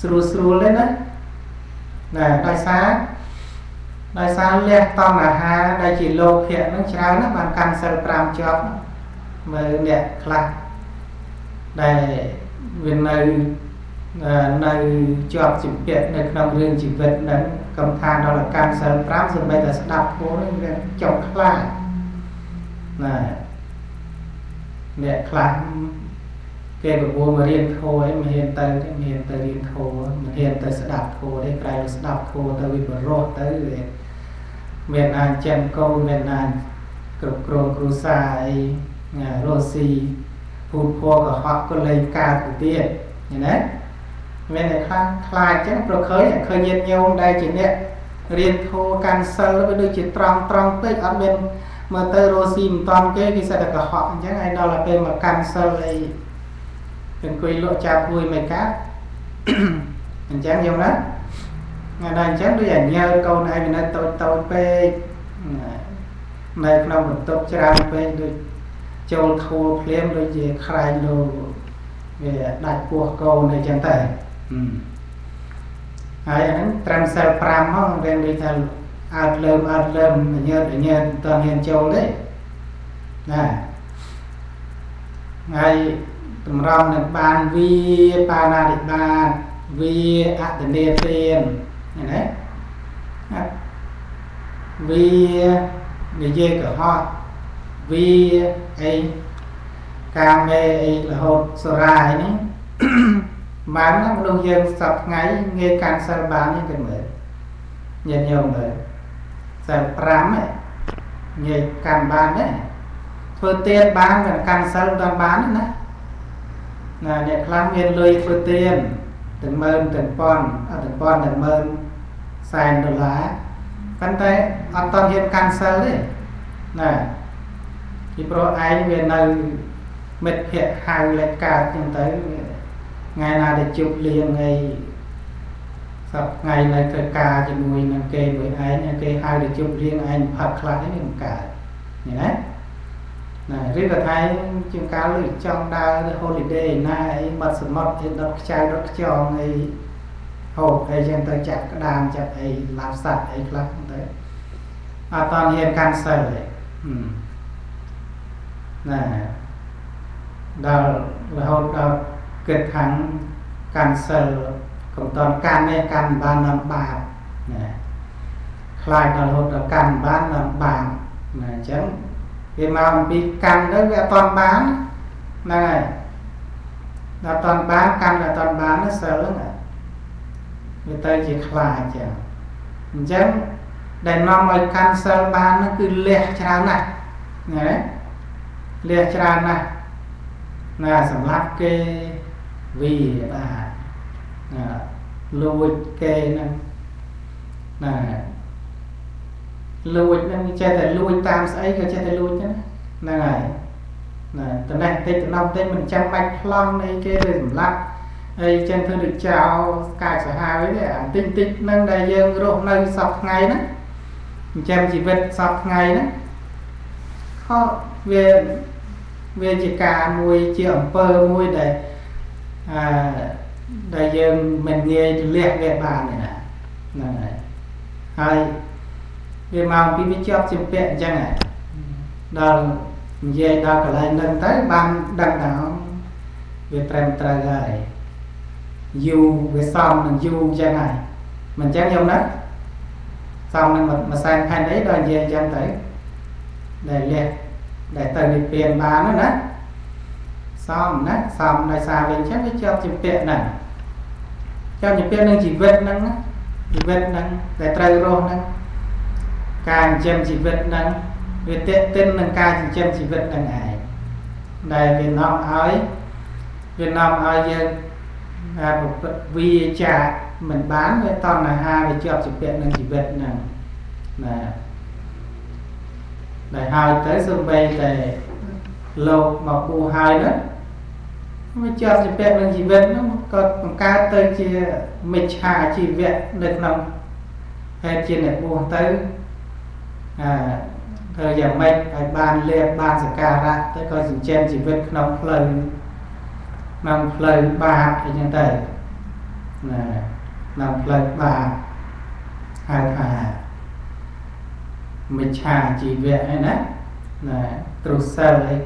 S1: ស្រួលស្រួលទេណាណាដោយសារដោយសារលះតណ្ហាដែលជាលោភៈនឹងច្រើនណាបានកាន់សិល5ជាប់មើលអ្នកខ្លះដែលវានៅនៅជាប់ជំពាក់នៅក្នុងរឿងជីវិតនឹងកំថាដល់កម្មសិល5សម្រាប់តែស្ដាប់ពោលវាចង់ខ្លាចណា អ្នកខ្លះគេប្រមូលមករៀនធម៌អីមិនហ៊ានទៅទេមិនហ៊ានទៅរៀនធម៌មិនហ៊ានទៅស្ដាប់ធម៌ទេក្រែងស្ដាប់ធម៌ទៅវាបរោះទៅវាមានអាចចិនកូនមានអាចគ្រប់គ្រងគ្រួសារអីរស់ស៊ីពូភ័រកុហកក៏លែងកើតទៅទៀតឃើញទេមានតែខ្លះខ្លាចចឹងប្រឃើញឃើញញាតិញោមដែលជាអ្នករៀនធម៌កាន់សិលវាដូចជាត្រង់ត្រង់ពេកអត់មាន មើលទៅរស់ស៊ីមិនតាន់គេគេសិតតែកុហកអញ្ចឹងហើយដល់ទៅពេលមកកាន់សិលអីអង្គុយលក់ចាប់ពួយមិនកាត់អញ្ចឹងយល់ណាថ្ងៃដល់អញ្ចឹងដូចអញើកូនឯងនៅតូចតូចពេកនៅក្នុងបន្ទប់ច្រើនពេកដូចចូលធូរភ្លាមដូចជាខ្លែងលោវាដាច់ពោះកូនអីចឹងទៅហើយអាហ្នឹងត្រឹមសិល5មករៀនដូចថា អើតលើមអើតលើមញើតញើតតើហ៊ានចូលទេណាហើយតម្រង់នឹងបានវាបាណាតិបាតវាអតនេទានណាវានិយាយកុហកវាអីកាមេអីរហូតសរាយនេះបានណាមនុស្សយើងសប្ថ្ងៃងាយកាន់សិលបាននេះទៅមើលញាតិញោមមើល សិល5ហ្នឹងងាយកាន់បានទេធ្វើទៀនបានតែកាន់សិលមិនបានណាណាអ្នកខ្លះមានលុយធ្វើទៀនទាំងម៉ឺនទាំងប៉ុនអត់ទាំងប៉ុនទាំងម៉ឺនសែនដុល្លារប៉ុន្តែអត់តហ៊ានកាន់សិលទេណាពីព្រោះឯងវានៅមិត្តភ័ក្ដិហៅលេចកើតចឹងទៅថ្ងៃណាដែលជប់លៀងអី សប្ថ្ងៃនៅធ្វើការជាមួយនឹងគេមួយឯងគេហៅទៅជប់លៀងឯងផឹកខ្លះនេះមិនកើតឃើញទេណាឬក៏ថាជាងកាលលើចង់ដើរទៅ holiday ណាអីបាត់សមុទ្រទៅដុតខ្ចៅដុតខ្យងអីហូបអីចឹងទៅចាក់ក្តាមចាក់អីឡាប់សัตว์អីខ្លះទៅអត់តហ៊ានកាន់សិលទេណាដល់រហូតដល់គិតថាកាន់សិល កុំតន់កាន់ទេកាន់បានដល់បាបណាខ្លាចដល់រហូតដល់កាន់បានដល់បាបណាអញ្ចឹងវាមកអំពីកាន់ទៅវាអត់តន់បានហ្នឹងហើយដល់តន់បានកាន់ដល់តន់បានសិលហ្នឹងវាទៅជាខ្លាចចឹងអញ្ចឹងដែលនាំឲ្យកាន់សិលបានហ្នឹងគឺលះច្រើនណាស់ណាលះច្រើនណាស់ណាសម្រាប់គេវីបាទណា លួចគេហ្នឹងណាលួចហ្នឹងចេះតែលួចតាមស្អីក៏ចេះតែលួចហ្នឹងហ្នឹងហើយណាតំណែងតិចតំណតិចមិនចាំបាច់ប្លង់អីគេឬសម្លាប់អីចឹងធ្វើដូចចោលកាចសាហាវទេអាតិចតិចហ្នឹងដែលយើងរស់នៅសពថ្ងៃហ្នឹងចិញ្ចឹមជីវិតសពថ្ងៃហ្នឹងខុសវាវាជាការមួយជាអំពើមួយដែលអឺ ដែលយើងមិនងាយទលះវាបានទេណាហ្នឹងហើយហើយវាមកពីវាជាប់ជាពាក់អញ្ចឹងដល់និយាយដល់កន្លែងហ្នឹងទៅបានដឹងដល់វាត្រឹមត្រូវហើយយូវាសំនឹងយូអញ្ចឹងហើយមិនអញ្ចឹងយំណាសំនឹងមួយសែនផែនអីដល់និយាយអញ្ចឹងទៅដែលលះដែលទៅនិព្វានបានណា សំណាសំដោយសារវាអញ្ចឹងវាជាប់ជាពាក់ហ្នឹងជាប់ជាពាក់នឹងជីវិតហ្នឹងជីវិតហ្នឹងដែលត្រូវរស់ហ្នឹងការចិញ្ចឹមជីវិតហ្នឹងវាតេតិននឹងការចិញ្ចឹមជីវិតហ្នឹងឯងដែលវានាំឲ្យវានាំឲ្យយើងប្រព្រឹត្តវាចាមិនបានវាតណ្ហាវាជាប់ជាពាក់នឹងជីវិតហ្នឹងណាដែលហើយទៅសំបីតែលោកមកពូហើយហ្នឹងវាជាប់ជាពាក់នឹងជីវិតហ្នឹងក៏បង្កើតទៅជាមិច្ឆាជីវៈនៅក្នុងហេតុជាអ្នកបួសទៅអឺធ្វើយ៉ាងម៉េចឲ្យបានលៀបបានសក្ការៈទៅក៏ចិញ្ចឹមជីវិតក្នុងផ្លូវក្នុងផ្លូវបាបអីចឹងទៅណាក្នុងផ្លូវបាបហៅថាមិច្ឆាជីវៈហ្នឹងណាណាទ្រុសិលអី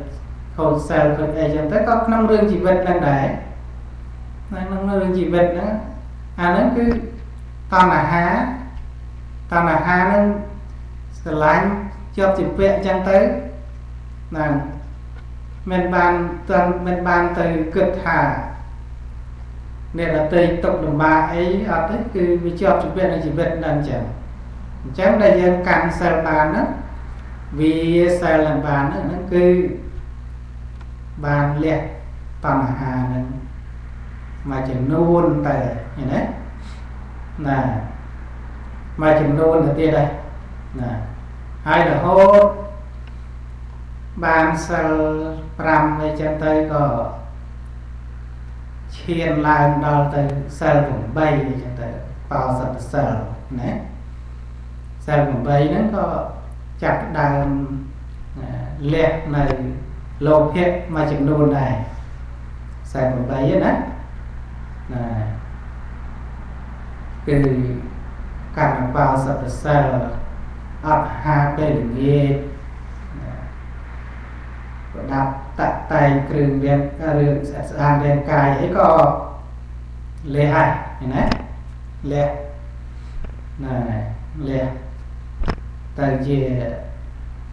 S1: ខូចសិលខូចអីចឹងទៅក៏ក្នុងរឿងជីវិតហ្នឹងដែរនៅក្នុងរឿងជីវិតហ្នឹងអាហ្នឹងគឺតណ្ហាតណ្ហាហ្នឹងស្រឡាញ់ជាប់ជាពាក់អញ្ចឹងទៅណាមិនបានតន់មិនបានទៅគិតថាអ្នកដតីຕົកលំបាកអីអត់ទេគឺវាជាប់ជាពាក់នៅជីវិតហ្នឹងអញ្ចឹងអញ្ចឹងដែលយើងកាន់សិលបានហ្នឹងវាសិលបានហ្នឹងគឺ បានលះតណ្ហាហ្នឹងមួយចំនួនតែឃើញទេណាមួយចំនួនទៅទៀតដែរណាហើយរហូតបានសិល5អីចឹងទៅក៏ឈានឡើងដល់ទៅសិល8អីចឹងទៅបោសតសិលណាសិល8ហ្នឹងក៏ចាប់ដើមលះនៅ លោភៈមួយចំនួនដែរសិល8ណាណាគឺកម្មបោសតសិលអត់ហាពេលល្ងាចប្រដាប់តាក់តែងគ្រឿងរាងរឿងស្អាតរាងកាយអីក៏លះហើយឃើញណាលះណាលះទៅជា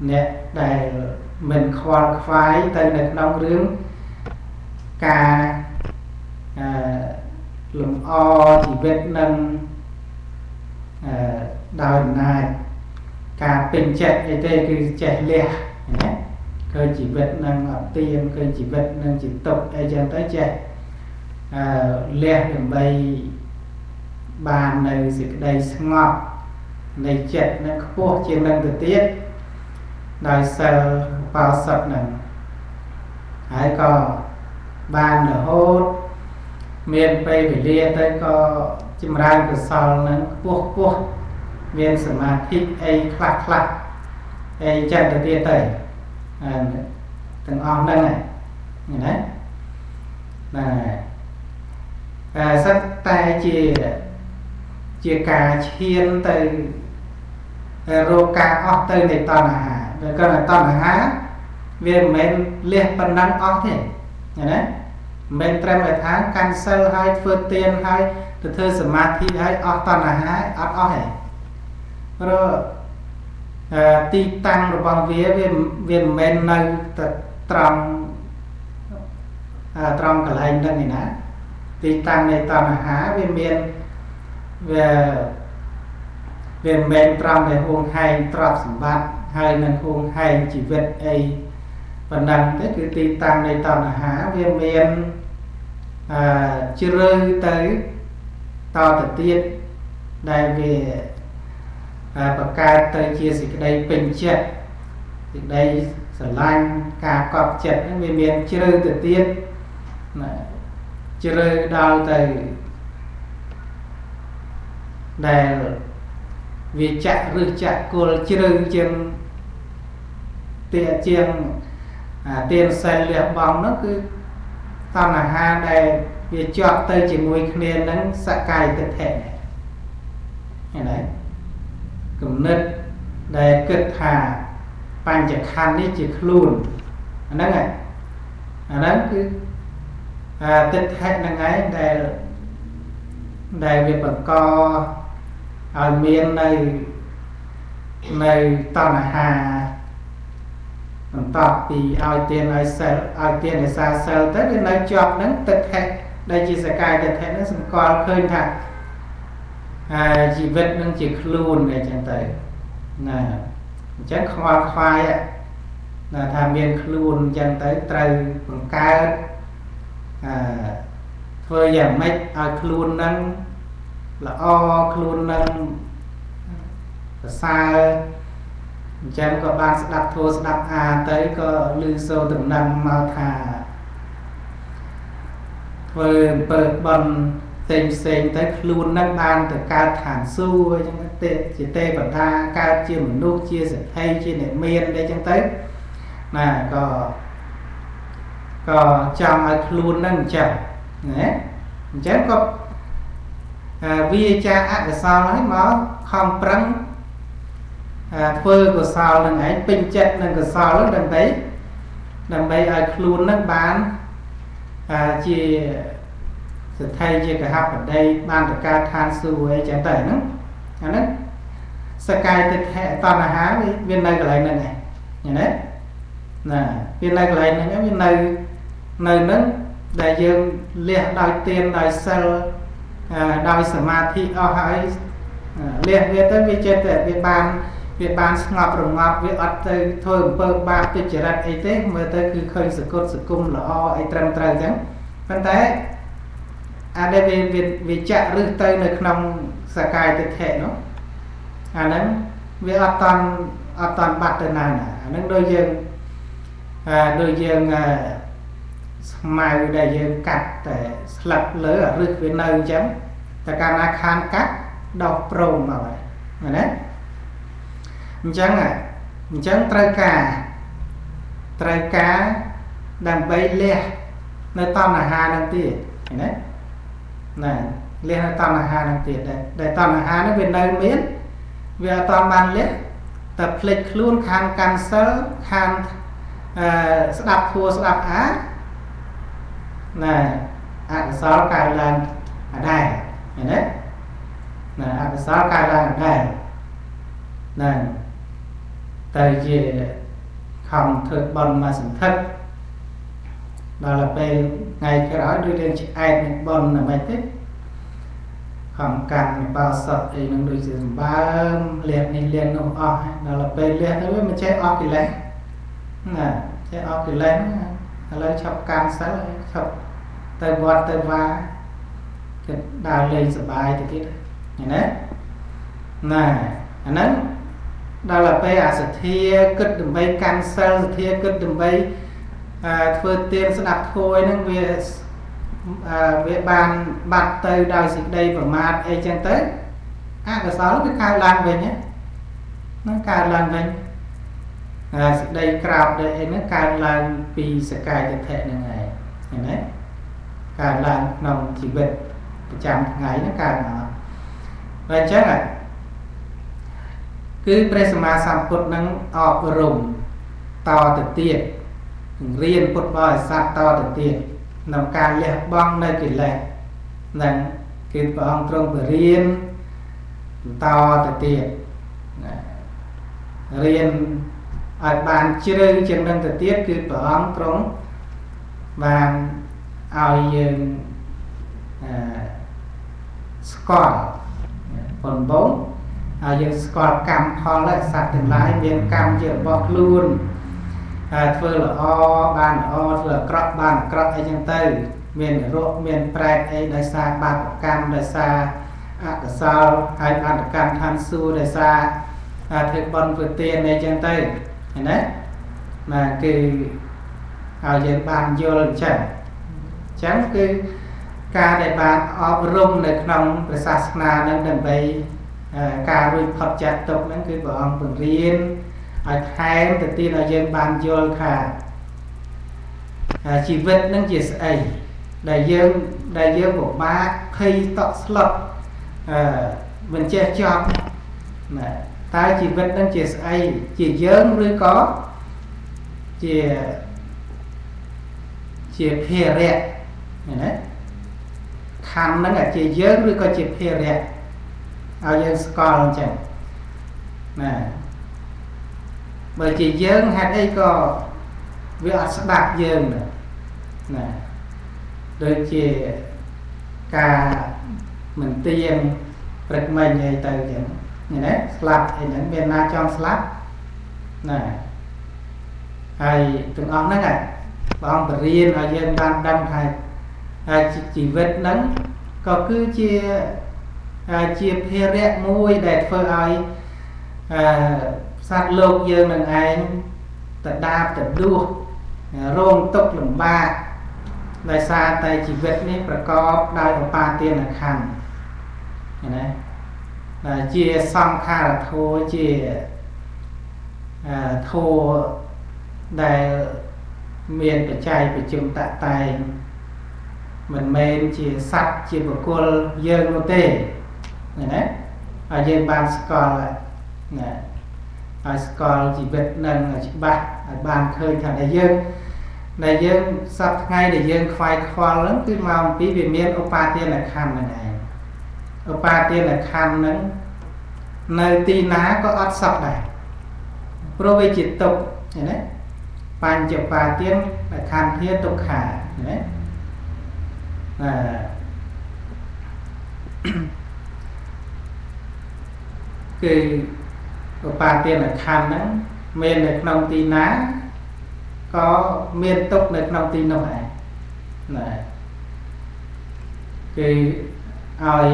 S1: អ្នកដែល មិនខ្វល់ខ្វាយទៅនៅក្នុងរឿងការអឺលំអជីវិតនឹងអឺដោយអំណាចការពេញចិត្តអីទេគឺចេះលះណាឃើញជីវិតនឹងអត់ទៀមឃើញជីវិតនឹងជាទុកអីចឹងទៅចេះអឺលះដើម្បីបាននៅសេចក្តីស្ងប់នៃចិត្តនឹងខ្ពស់ជាងនឹងទៅទៀត ដោយសិលបោសុតនឹងហើយក៏បានរហូតមានពេលវេលាទៅក៏ចម្រើនកុសលនឹងខ្ពស់ខ្ពស់មានសមាធិអីខ្លះខ្លះអីចិត្តទៅទៀតទៅទាំងអស់ហ្នឹងណាណាតែសិតតែជាជាការឈានទៅរោគការអស់ទៅនៃតណ្ហា តែគាត់តណ្ហាវាមិនមែនលះប៉ុណ្ណឹងអស់ទេណាមិនត្រឹមតែថាកាន់សិលហើយធ្វើទានហើយទៅធ្វើសមាធិហើយអស់តណ្ហាអត់អស់ទេព្រោះទីតាំងរបស់វាវាវាមិនមែននៅត្រង់ត្រង់កន្លែងហ្នឹងឯណាទីតាំងនៃតណ្ហាវាមានវាវាមិនមែនត្រង់ដែលហួងហែងទ្រព្យសម្បត្តិ ហើយនឹងហួងហែងជីវិតអីប៉ុណ្ណឹងទេគឺទីតាំងនៃតណ្ហាវាមានអឺជ្រៅទៅតទៅទៀតដែលវាបង្កើតទៅជាសេចក្តីពេញចិត្តសេចក្តីស្រឡាញ់ការកប់ចិត្តហ្នឹងវាមានជ្រៅទៅទៀតណាជ្រៅដល់ទៅដែលវាចាក់ឬចាក់គល់ជ្រៅជាង ទាជាងទានសិលលះបង់នោះគឺតណ្ហាដែលវាជាប់ទៅជាមួយគ្នានឹងសកាយទិដ្ឋិឃើញទេគំនិតដែលគិតថាបញ្ចខណ្ឌនេះជាខ្លួនអាហ្នឹងហើយអាហ្នឹងគឺទិដ្ឋិហ្នឹងឯងដែលដែលវាបង្កឲ្យមាននៅនៅតណ្ហា បន្ទាប់ពីឲ្យទានឲ្យសិលឲ្យទានឲ្យសាសិលទៅវានៅជាប់នឹងទិដ្ឋិដែលជាសកាយទិដ្ឋិនឹងសម្គាល់ឃើញថាអាជីវិតនឹងជាខ្លួនអញ្ចឹងទៅណាអញ្ចឹងខ្វល់ខ្វាយណាថាមានខ្លួនអញ្ចឹងទៅត្រូវបង្កើតអឺធ្វើយ៉ាងម៉េចឲ្យខ្លួននឹងល្អខ្លួននឹងប្រសើរ អញ្ចឹងក៏បានស្ដាប់ធัวស្ដាប់អាទៅក៏ឮសូរដំណឹងមកថាធ្វើអំពើបន់ផ្សេងផ្សេងទៅខ្លួននឹងបានទៅកើតឋានសួគ៌អញ្ចឹងទេជាទេវតាកើតជាមនុស្សជាសទ្ធិជាអ្នកមានអីចឹងទៅណាក៏ក៏ចង់ឲ្យខ្លួននឹងអញ្ចឹងណាអញ្ចឹងក៏វាចាអកុសលហើយមកខំប្រឹង ធ្វើកុសលនឹងឯងពេញចិត្តនឹងកុសលនឹងដើម្បីដើម្បីឲ្យខ្លួននឹងបានជាសទ្ធិជាកហបដីបានតកើតឋានសួគ៌អីចឹងទៅហ្នឹងអាហ្នឹងសកាយទិដ្ឋិតណ្ហាវានៅកន្លែងហ្នឹងឯងឃើញទេណាវានៅកន្លែងហ្នឹងវានៅនៅហ្នឹងដែលយើងលះដោយទានដោយសិលដោយសមាធិអស់ហើយលះវាទៅវាចិត្តតែវាបាន វាបានស្ងប់រងាប់វាអត់ទៅធ្វើអំពើបាបទុច្ចរិតអីទេមើលទៅគឺឃើញសគុតសគុំល្អអីត្រឹមត្រូវអញ្ចឹងប៉ុន្តែអាដែលវាវាចាក់រឹសទៅនៅក្នុងសកាយទិដ្ឋិនោះអាហ្នឹងវាអត់តន់អត់តន់បាត់ទៅណាណាអាហ្នឹងដូចយើងអឺដូចយើងអឺស្មៅដែលយើងកាត់តែស្លឹកលើរឹសវានៅអញ្ចឹងតែកាលណាខានកាត់ដោះប្រមមកហើយណា អញ្ចឹងអញ្ចឹងត្រូវការត្រូវការដើម្បីលះនៅតណ្ហានឹងទៀតឃើញទេណាលះនៅតណ្ហានឹងទៀតដែរដែលតណ្ហានឹងវានៅមានវាអត់តាមបានលះតែភ្លេចខ្លួនខាងកាន់សិលខាងអឺស្ដាប់ធัวស្ដាប់អាណាអកុសលកើតឡើងអដែរឃើញទេណាអកុសលកើតឡើងអដែរណា ទៅជាខំធ្វើបន់មកសន្ធឹកដល់ពេលថ្ងៃក្រោយដូចរៀងឆ្អែតនឹងបន់មិនទេខំកាន់បោសតអីនឹងដូចជាសម្បើមលះនេះលះនោះអស់ដល់ពេលលះទៅវាមិនចេះអស់កិលេសណាចេះអស់កិលេសឥឡូវឈប់កាន់សិលឈប់ទៅវត្តទៅវាគិតដើរលេងសបាយទៅទៀតឃើញទេណាអាហ្នឹង ដល់ពេលអាសធាគិតដើម្បីកាន់សិលសធាគិតដើម្បីធ្វើទានស្ដាប់ធម៌ហ្នឹងវាវាបានបាត់ទៅដោយសេចក្តីប្រមាថអីចឹងទៅអកុសលវាកើតឡើងវិញហ្នឹងកើតឡើងវិញសេចក្តីក្រាបដែលអីហ្នឹងកើតឡើងពីសកាយទិដ្ឋិហ្នឹងឯងឃើញទេកើតឡើងក្នុងជីវិតប្រចាំថ្ងៃហ្នឹងកើតមកហើយអញ្ចឹង គឺព្រះសម្មាសម្ពុទ្ធនឹងអប់រំតទៅទៀតរៀនពុទ្ធបរិស័ទតទៅទៀតក្នុងការលះបង់នៅកិលេសនឹងគឺព្រះអង្គទ្រង់បរៀនតទៅទៀតរៀនឲ្យបានជ្រៅជាងនឹងទៅទៀតគឺព្រះអង្គទ្រង់បានឲ្យយើងអឺស្គាល់បំបង ឲ្យយើងស្គាល់កម្មផលសត្វទាំងឡាយមានកម្មជារបស់ខ្លួនហើយធ្វើល្អបានល្អធ្វើអាក្រក់បានអាក្រក់អីចឹងទៅ មានរោគមានប្រែតអីដោយសារបាបកម្មដោយសារអកុសលហើយអន្តកម្មឋានសួគ៌ដោយសារធ្វើបន់ធ្វើទានអីចឹងទៅឃើញទេបាទគឺឲ្យយើងបានយល់អញ្ចឹងអញ្ចឹងគឺការដែលបានអប់រំនៅក្នុងព្រះសាសនានឹងដើម្បី ការរួចផុតចាកទុកហ្នឹងគឺព្រះអង្គបង្រៀនឲ្យថែមទៅទៀតឲ្យយើងបានយល់ថាជីវិតហ្នឹងជាស្អីដែលយើងដែលយើងពិបាកភ័យតក់ស្លុតអឺមិនចេះចប់ណាតើជីវិតហ្នឹងជាស្អីជាយើងឬក៏ជាជាភារៈណាខណ្ឌហ្នឹងជាយើងឬក៏ជាភារៈ ឲ្យយើងស្គាល់អញ្ចឹងណាបើជាយើងហេតុអីក៏វាអត់ស្ដាប់យើងណាដូចជាការមិនទៀងព្រឹកមិញអីទៅចឹងណាស្លាប់អីហ្នឹងមានណាចង់ស្លាប់ណាហើយទាំងអស់ហ្នឹងព្រះអង្គបរៀនឲ្យយើងបានដឹងថាហើយជីវិតហ្នឹងក៏គឺជា ជាភារៈមួយដែលធ្វើឲ្យអឺសត្វលោកយើងនឹងឯងតដាបតដួសរងទុក្ខលំបាកដោយសារតែជីវិតនេះប្រកបដោយឧបាទានខណ្ឌណាជាសង្ខារធោជាធោដែលមានបច្ច័យប្រជុំតតែងមិនមែនជាសត្វជាបុគ្គលយើងនោះទេ ណាហើយយើងបានស្គាល់ណាហើយស្គាល់ជីវិតនឹងច្បាស់ហើយបានឃើញថាដែលយើងដែលយើងសពថ្ងៃដែលយើងខ្វាយខ្វល់ហ្នឹងគឺមកអំពីវាមានឧបាទានខណ្ឌហ្នឹងឯងឧបាទានខណ្ឌហ្នឹងនៅទីណាក៏អត់សក់ដែរព្រោះវាជាទុកឃើញទេបញ្ចបាទានខណ្ឌធាទុក្ខាណាអឺ គឺឧបាទានខណ្ឌហ្នឹងមាននៅក្នុងទីណាក៏មានទុកនៅក្នុងទីនោះដែរណាគឺឲ្យ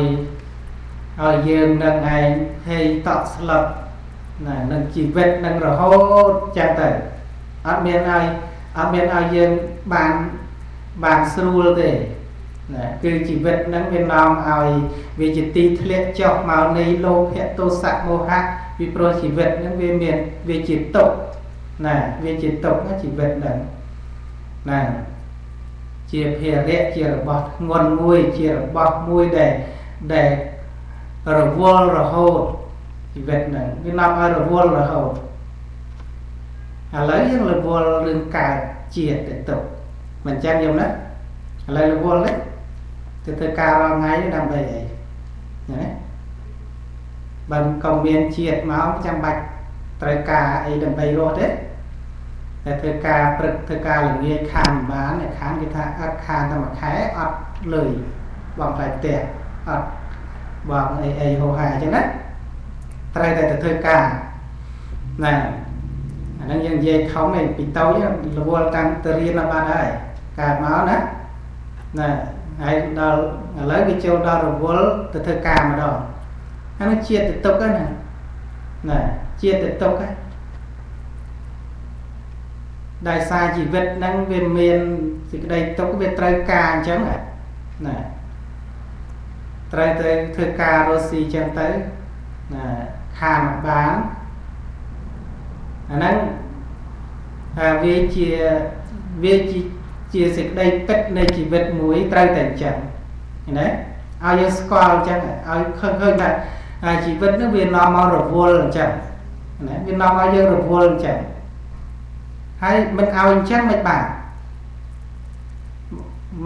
S1: ឲ្យយើងនឹងឯងហេតក់ស្លុតណានឹងជីវិតនឹងរហូតចឹងទៅអត់មានឲ្យអត់មានឲ្យយើងបានបានស្រួលទេ ណាគឺជីវិតហ្នឹងវានាំឲ្យវាជាទីធ្លាក់ចុះមកនៃលោភៈទោសៈមោហៈពីព្រោះជីវិតហ្នឹងវាមានវាជាទុក្ខណាវាជាទុក្ខជីវិតហ្នឹងណាជាភារៈជារបស់ធ្ងន់មួយជារបស់មួយដែលដែលរវល់រហូតជីវិតហ្នឹងវានាំឲ្យរវល់រហូតឥឡូវយើងរវល់រឿងកើតជាតិទៅទុកមិនចឹងយំណាឥឡូវរវល់ទេ ទៅធ្វើការរាល់ថ្ងៃដើម្បីអីណាបើកុំមានជាតិមកចាំបាច់ត្រូវការអីដើម្បីរស់ទេតែធ្វើការព្រឹកធ្វើការល្ងាចខានបានខានគេថាអត់ខានតែមួយខែអត់លុយបងតែផ្ទះអត់បងអីអីហោហាអញ្ចឹងណាត្រូវតែទៅធ្វើការណាអាហ្នឹងយើងនិយាយធំឯងពីតូចរវល់តាំងទៅរៀនបានហើយកើតមកណាណា ហើយដល់ឥឡូវវាចូលដល់រវល់ទៅធ្វើការម្ដងហ្នឹងជាតិទៅទុកហ្នឹងណាជាតិទៅទុកហ្នឹងដោយសារជីវិតហ្នឹងវាមានសេចក្តីទុកវាត្រូវការអញ្ចឹងណាត្រូវទៅធ្វើការរស់ស៊ីអញ្ចឹងទៅណាខានបានអាហ្នឹងវាជាវាជា ជាសេចក្តីពិតនៃជីវិតមួយត្រូវតែអញ្ចឹងណាឲ្យយើងស្គាល់អញ្ចឹងឲ្យឃើញឃើញថាជីវិតនឹងវានាំមករវល់អញ្ចឹងណាវានាំឲ្យយើងរវល់អញ្ចឹងហើយមិនឲ្យអញ្ចឹងមិនបាន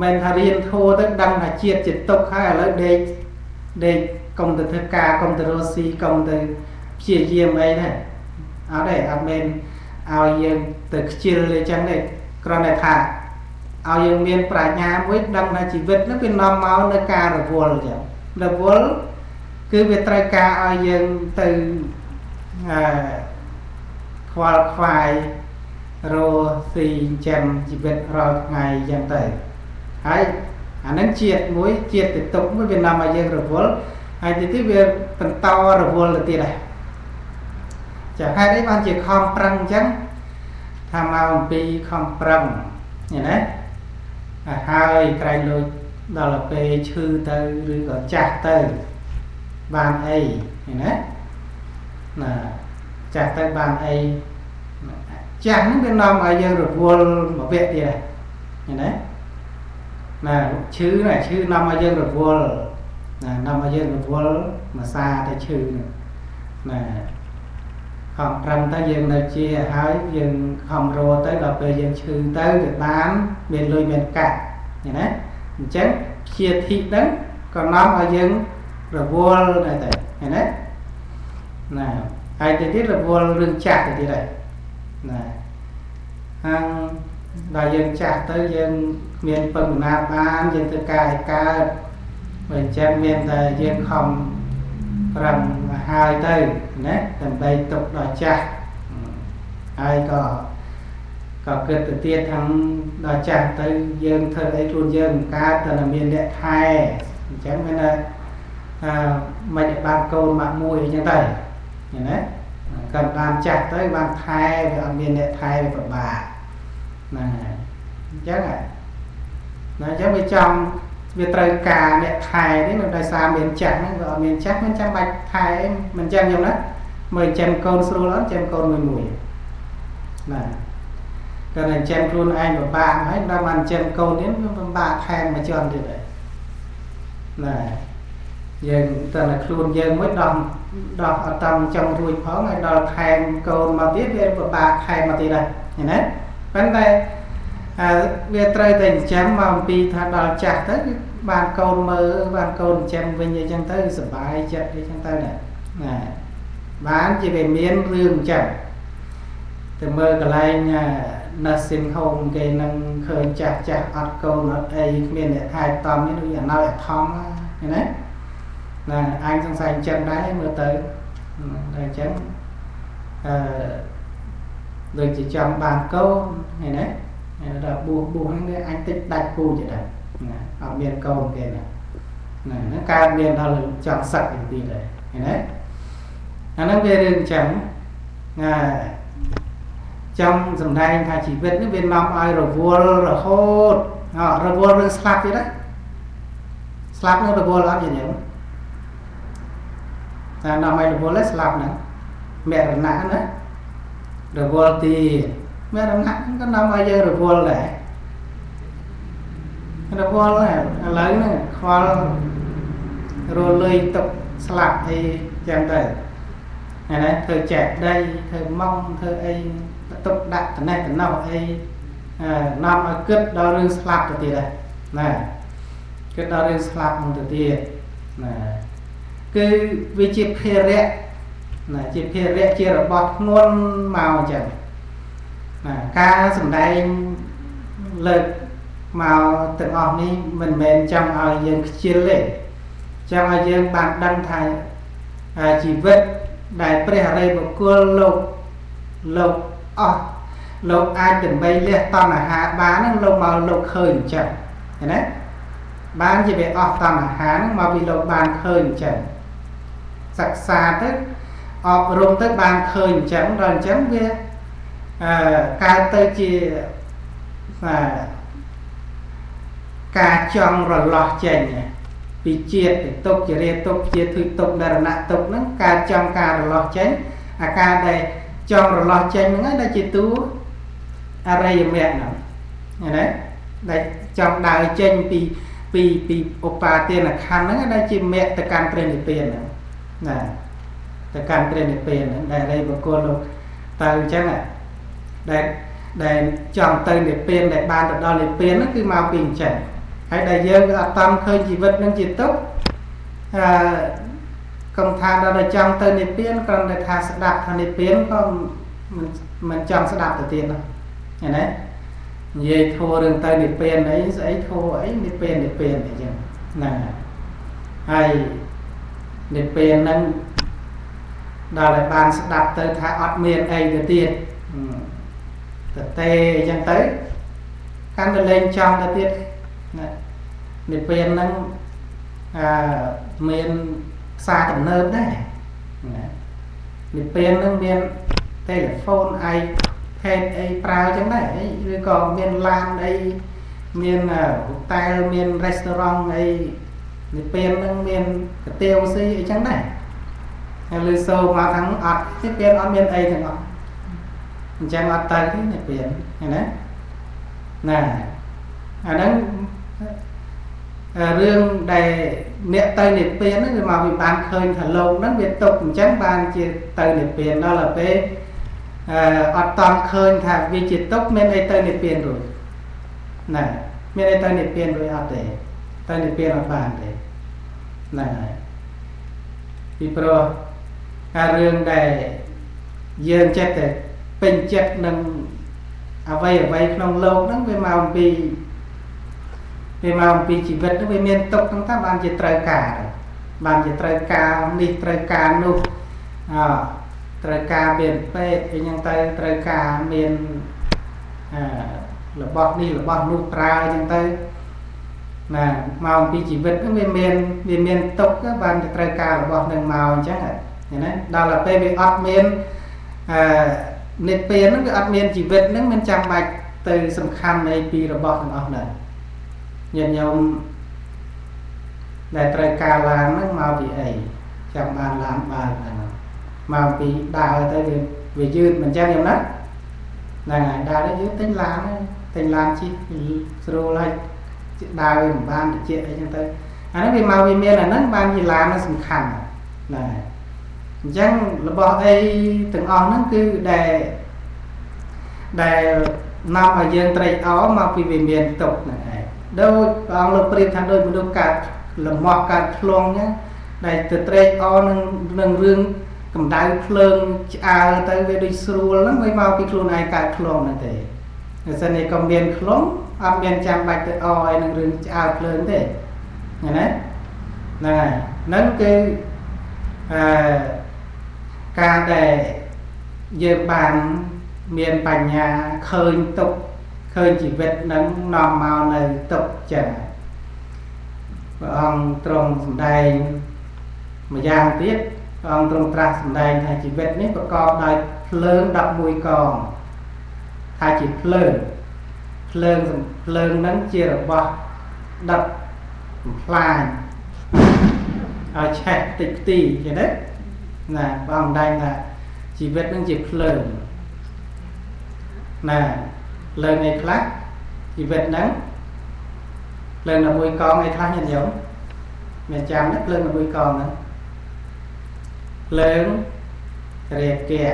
S1: មិនថារៀនធัวទៅដឹងថាជាតិជាទុកហើយឥឡូវដេកដេកកុំទៅធ្វើការកុំទៅរស់ស៊ីកុំទៅព្យាយាមអីណាអត់ទេអត់មែនឲ្យយើងទៅខ្ជិលអីចឹងទេគ្រាន់តែថា ឲ្យយើងមានប្រាជ្ញាមួយដឹងថាជីវិតនោះវានាំមកនៅការរវល់អញ្ចឹងរវល់គឺវាត្រូវការឲ្យយើងទៅអឺខ្វល់ខ្វាយរស់ស៊ីចិញ្ចឹមជីវិតរាល់ថ្ងៃអញ្ចឹងទៅហើយអានឹងជាតិមួយជាតិទៅទុកមួយវានាំឲ្យយើងរវល់ហើយទីទីវាបន្តរវល់ទៅទៀតដែរចាហេតុអីបានជាខំប្រឹងអញ្ចឹងថាមកអំពីខំប្រឹងឃើញទេ ហើយក្រែងលួចដល់ទៅពេលឈឺទៅឬក៏ចាស់ទៅបានអីឃើញទេណាចាស់ទៅបានអីចាស់ហ្នឹងវានាំឲ្យយើងរវល់មកវគ្គទៀតឃើញទេណាឈឺណាឈឺនាំឲ្យយើងរវល់ណានាំឲ្យយើងរវល់មួយសាទៅឈឺណា ខំប្រឹងទៅយើងនៅជាហើយយើងខំរទៅដល់ពេលយើងឈឺទៅវាបានមានលុយមានកាក់ឃើញណាអញ្ចឹងព្យាធិហ្នឹងក៏នាំឲ្យយើងរវល់ដែរទៅឃើញណាណាហើយទៅទៀតរវល់រឿងចាស់ទៅទៀតហើយណាហាងដល់យើងចាស់ទៅយើងមានពឹងណាបានយើងធ្វើការឲ្យកើតបើអញ្ចឹងមានតែយើងខំប្រឹងហើយទៅណាដើម្បីទុកដល់ចាស់ហើយក៏ក៏គិតទៅទៀតថាដល់ចាស់ទៅយើងធ្វើអីខ្លួនយើងកើតតែមានអ្នកថែអញ្ចឹងមានថាមិនបានកូនមកមួយអញ្ចឹងទៅឃើញណាកាន់បានចាស់ទៅបានថែវាអត់មានអ្នកថែវាពិបាកហ្នឹងហើយអញ្ចឹងណាអញ្ចឹងវាចង់ វាត្រូវការអ្នកថែនេះនៅដោយសារមានចាស់ហ្នឹងវាអត់មានចាស់មិនចាំបាច់ថែមិនចឹងខ្ញុំណាមើលចាំកូនស្រួលអត់ចាំកូនមួយមួយណាតែតែចាំខ្លួនឯងពិបាកហើយដល់បានចាំកូននេះវាពិបាកថែមមួយជាន់ទៀតហើយណាយើងតែខ្លួនយើងមួយដោះដោះអត់តាមចង់រួចផងហើយដល់ថែមកូនមកទៀតវាពិបាកថែមមកទៀតដែរឃើញទេប៉ុន្តែ វាត្រូវតែចិញ្ចឹមមកអំពីថាដល់ចាស់ទៅបានកូនមើលបានកូនចិញ្ចឹមវិញអីចឹងទៅសុបាយចិត្តអីចឹងទៅណាណាបានជាវាមានរឿងអញ្ចឹងទៅមើលកន្លែង nursing home គេនឹងឃើញចាស់ចាស់អត់កូនអត់អីគ្មានអ្នកថែទាំនេះដូចអាណោយអធំឃើញទេណាអញសង្ស័យចិនដែរមើលទៅតែអញ្ចឹងអឺដូចជាចង់បានកូនឃើញទេ ដល់បួសបួសហ្នឹងអញតិចដាច់ពូជដែរណាអត់មានកូនគេណាណាហ្នឹងកើតមានដល់ចង់សឹកទៅទៀតដែរឃើញទេអាហ្នឹងវារឿងអញ្ចឹងណាចង់សំដែងថាជីវិតនេះវានាំឲ្យរវល់រហូតរវល់រឿងស្លាប់ទៀតណាស្លាប់នឹងរវល់អត់យ៉ាងហ្នឹងតែនាំឲ្យរវល់ស្លាប់ហ្នឹងមរណៈណារវល់ទៀត មរណៈក៏នាំឲ្យយើងរវល់ដែររវល់ដែរឥឡូវហ្នឹងខ្វល់រលុយទឹកស្លាប់អីចឹងទៅហ្នឹងណាធ្វើចែកដីធ្វើម៉ងធ្វើអីទុកដាក់ត្នេះត្នោះអីនាំឲ្យគិតដល់រឿងស្លាប់ទៅទៀតដែរណាគិតដល់រឿងស្លាប់ហ្នឹងទៅទៀតណាគឺវាជាភារៈណាជាភារៈជារបស់ធ្ងន់មកអញ្ចឹង ណាការសំដែងលើកមកទាំងអស់នេះមិនមែនចង់ឲ្យយើងខ្ជិលទេចង់ឲ្យយើងបានដឹងថាជីវិតដែលព្រះអរិយបុគ្គលលោកលោកអស់លោកអាចដើម្បីលះតណ្ហាបានហ្នឹងលោកមកលោកឃើញអញ្ចឹងឃើញទេបានជាវាអស់តណ្ហាហ្នឹងមកពីលោកបានឃើញអញ្ចឹងសិក្សាទៅអប់រំទៅបានឃើញអញ្ចឹងដល់អញ្ចឹងវា អឺកើតទៅជាអឺការចង់រលាស់ចេញពីជាតិទៅទុកជារាទុកជាធុយទុកដរណៈទុកហ្នឹងការចង់ការរលាស់ចេញអាការដែលចង់រលាស់ចេញហ្នឹងហើយដែលជាតួអរិយមគ្គហ្នឹងណាដែលចង់ដើរចេញពីពីពីឧបាទានខណ្ឌហ្នឹងដែលជាមគ្គទៅកាន់ព្រះនិព្វានហ្នឹងណាទៅកាន់ព្រះនិព្វានហ្នឹងដែលអីបកគលលោកទៅអញ្ចឹង ដែលដែលចង់ទៅនិព្វានដែលបានទៅដល់និព្វានហ្នឹងគឺមកពីអញ្ចឹងហើយដែលយើងអត់តាមឃើញជីវិតនឹងជាទុកអឺកុំថាដល់តែចង់ទៅនិព្វានគ្រាន់តែថាស្ដាប់ថានិព្វានក៏មិនមិនចង់ស្ដាប់ទៅទៀតណាឃើញទេអនិយាយធัวរឿងទៅនិព្វានអីស្អីធัวអីនិព្វាននិព្វានអីចឹងហ្នឹងហើយនិព្វានហ្នឹងដល់តែបានស្ដាប់ទៅថាអត់មានអីទៅទៀត ទៅទេអញ្ចឹងទៅកាន់តែលេងចង់ទៅទៀតណានិព្វានហ្នឹងអឺមានផ្សារទំនើបដែរណានិព្វានហ្នឹងមាន telephone iPad អីប្រើអញ្ចឹងដែរឬក៏មានឡានអីមានហូតែលមាន restaurant អីនិព្វានហ្នឹងមានកាទៀវស៊ីអីចឹងដែរហើយលើសូមកខាងអត់និព្វានអត់មានអីទាំងអស់ អញ្ចឹងអត់ទៅទេនិព្វានឃើញណាណាអាហ្នឹងរឿងដែលអ្នកទៅនិព្វានហ្នឹងវាមកវាបានឃើញថាលោកហ្នឹងវាຕົកអញ្ចឹងបានជាទៅនិព្វានដល់ទៅពេលអឺអត់តន់ឃើញថាវាជាຕົកមានអីទៅនិព្វានរួចណាមានអីទៅនិព្វានរួចអត់ទេទៅនិព្វានអត់បានទេណាពីព្រោះការរឿងដែលយើងចិត្តតែ ពេញចិត្តនឹងអ្វីអ្វីក្នុងលោកហ្នឹងវាមកអំពីវាមកអំពីជីវិតហ្នឹងវាមានទុកហ្នឹងថាបានជាត្រូវការបានជាត្រូវការនេះត្រូវការនោះអត្រូវការមានពេទ្យអីចឹងទៅត្រូវការមានអរបស់នេះរបស់នោះប្រើអញ្ចឹងទៅណាមកអំពីជីវិតហ្នឹងវាមានវាមានទុកបានទៅត្រូវការរបស់នឹងមកអញ្ចឹងឃើញណាដល់ទៅពេលវាអត់មានអឺ និព្វានហ្នឹងវាអត់មានជីវិតហ្នឹងមិនចាំបាច់ទៅសំខាន់អីពីរបស់ទាំងអស់ហ្នឹងញាតិញោមដែលត្រូវការឡានហ្នឹងមកពីអីចាំបានឡានបានហ្នឹងមកពីដើរទៅវាវាយឺតមិនចឹងយ៉ាងណាហ្នឹងហើយដើរទៅយឺតទិញឡានទិញឡានជិះស្រួលហើយដើរវាមិនបានតិចអីចឹងទៅអានេះវាមកវាមានអាហ្នឹងបានជាឡានហ្នឹងសំខាន់ណា អញ្ចឹងរបស់អីទាំងអស់ហ្នឹងគឺដែលដែលនាំឲ្យយើងត្រេកអរមកពីវាមានទុកហ្នឹងឯងដូចព្រះអង្គលោកប្រៀបថាដូចមនុស្សកើតលំមកកើតឆ្លងហ្នឹងដែលទៅត្រេកអរនឹងនឹងរឿងកម្ដៅភ្លើងឆ្អើទៅវាដូចស្រួលហ្នឹងមិនមកពីខ្លួនឯងកើតឆ្លងហ្នឹងទេបើសិនជាក៏មានខ្លងអត់មានចាំបាច់ទៅអឲ្យនឹងរឿងឆ្អើភ្លើងទេឃើញទេហ្នឹងហើយហ្នឹងគឺអឺ ការដែលយើងបានមានបញ្ញាឃើញទុកឃើញជីវិតនឹងនាំមកនៅទុកចឹងព្រះអង្គទ្រង់សម្ដែងម្យ៉ាងទៀតព្រះអង្គទ្រង់ត្រាស់សម្ដែងថាជីវិតនេះប្រកបដោយភ្លើង11កងថាជាភ្លើងភ្លើងភ្លើងហ្នឹងជារបស់ដុតបំផ្លាញឲ្យឆេះតិចទីឃើញទេ ណាបងម្ដែងថាជីវិតនឹងជាភ្លើងណាភ្លើងអីខ្លះជីវិតហ្នឹងភ្លើង11កងអីខ្លះញាតិញោមមានចាំណាភ្លើង11កងហ្នឹងភ្លើងរាគៈ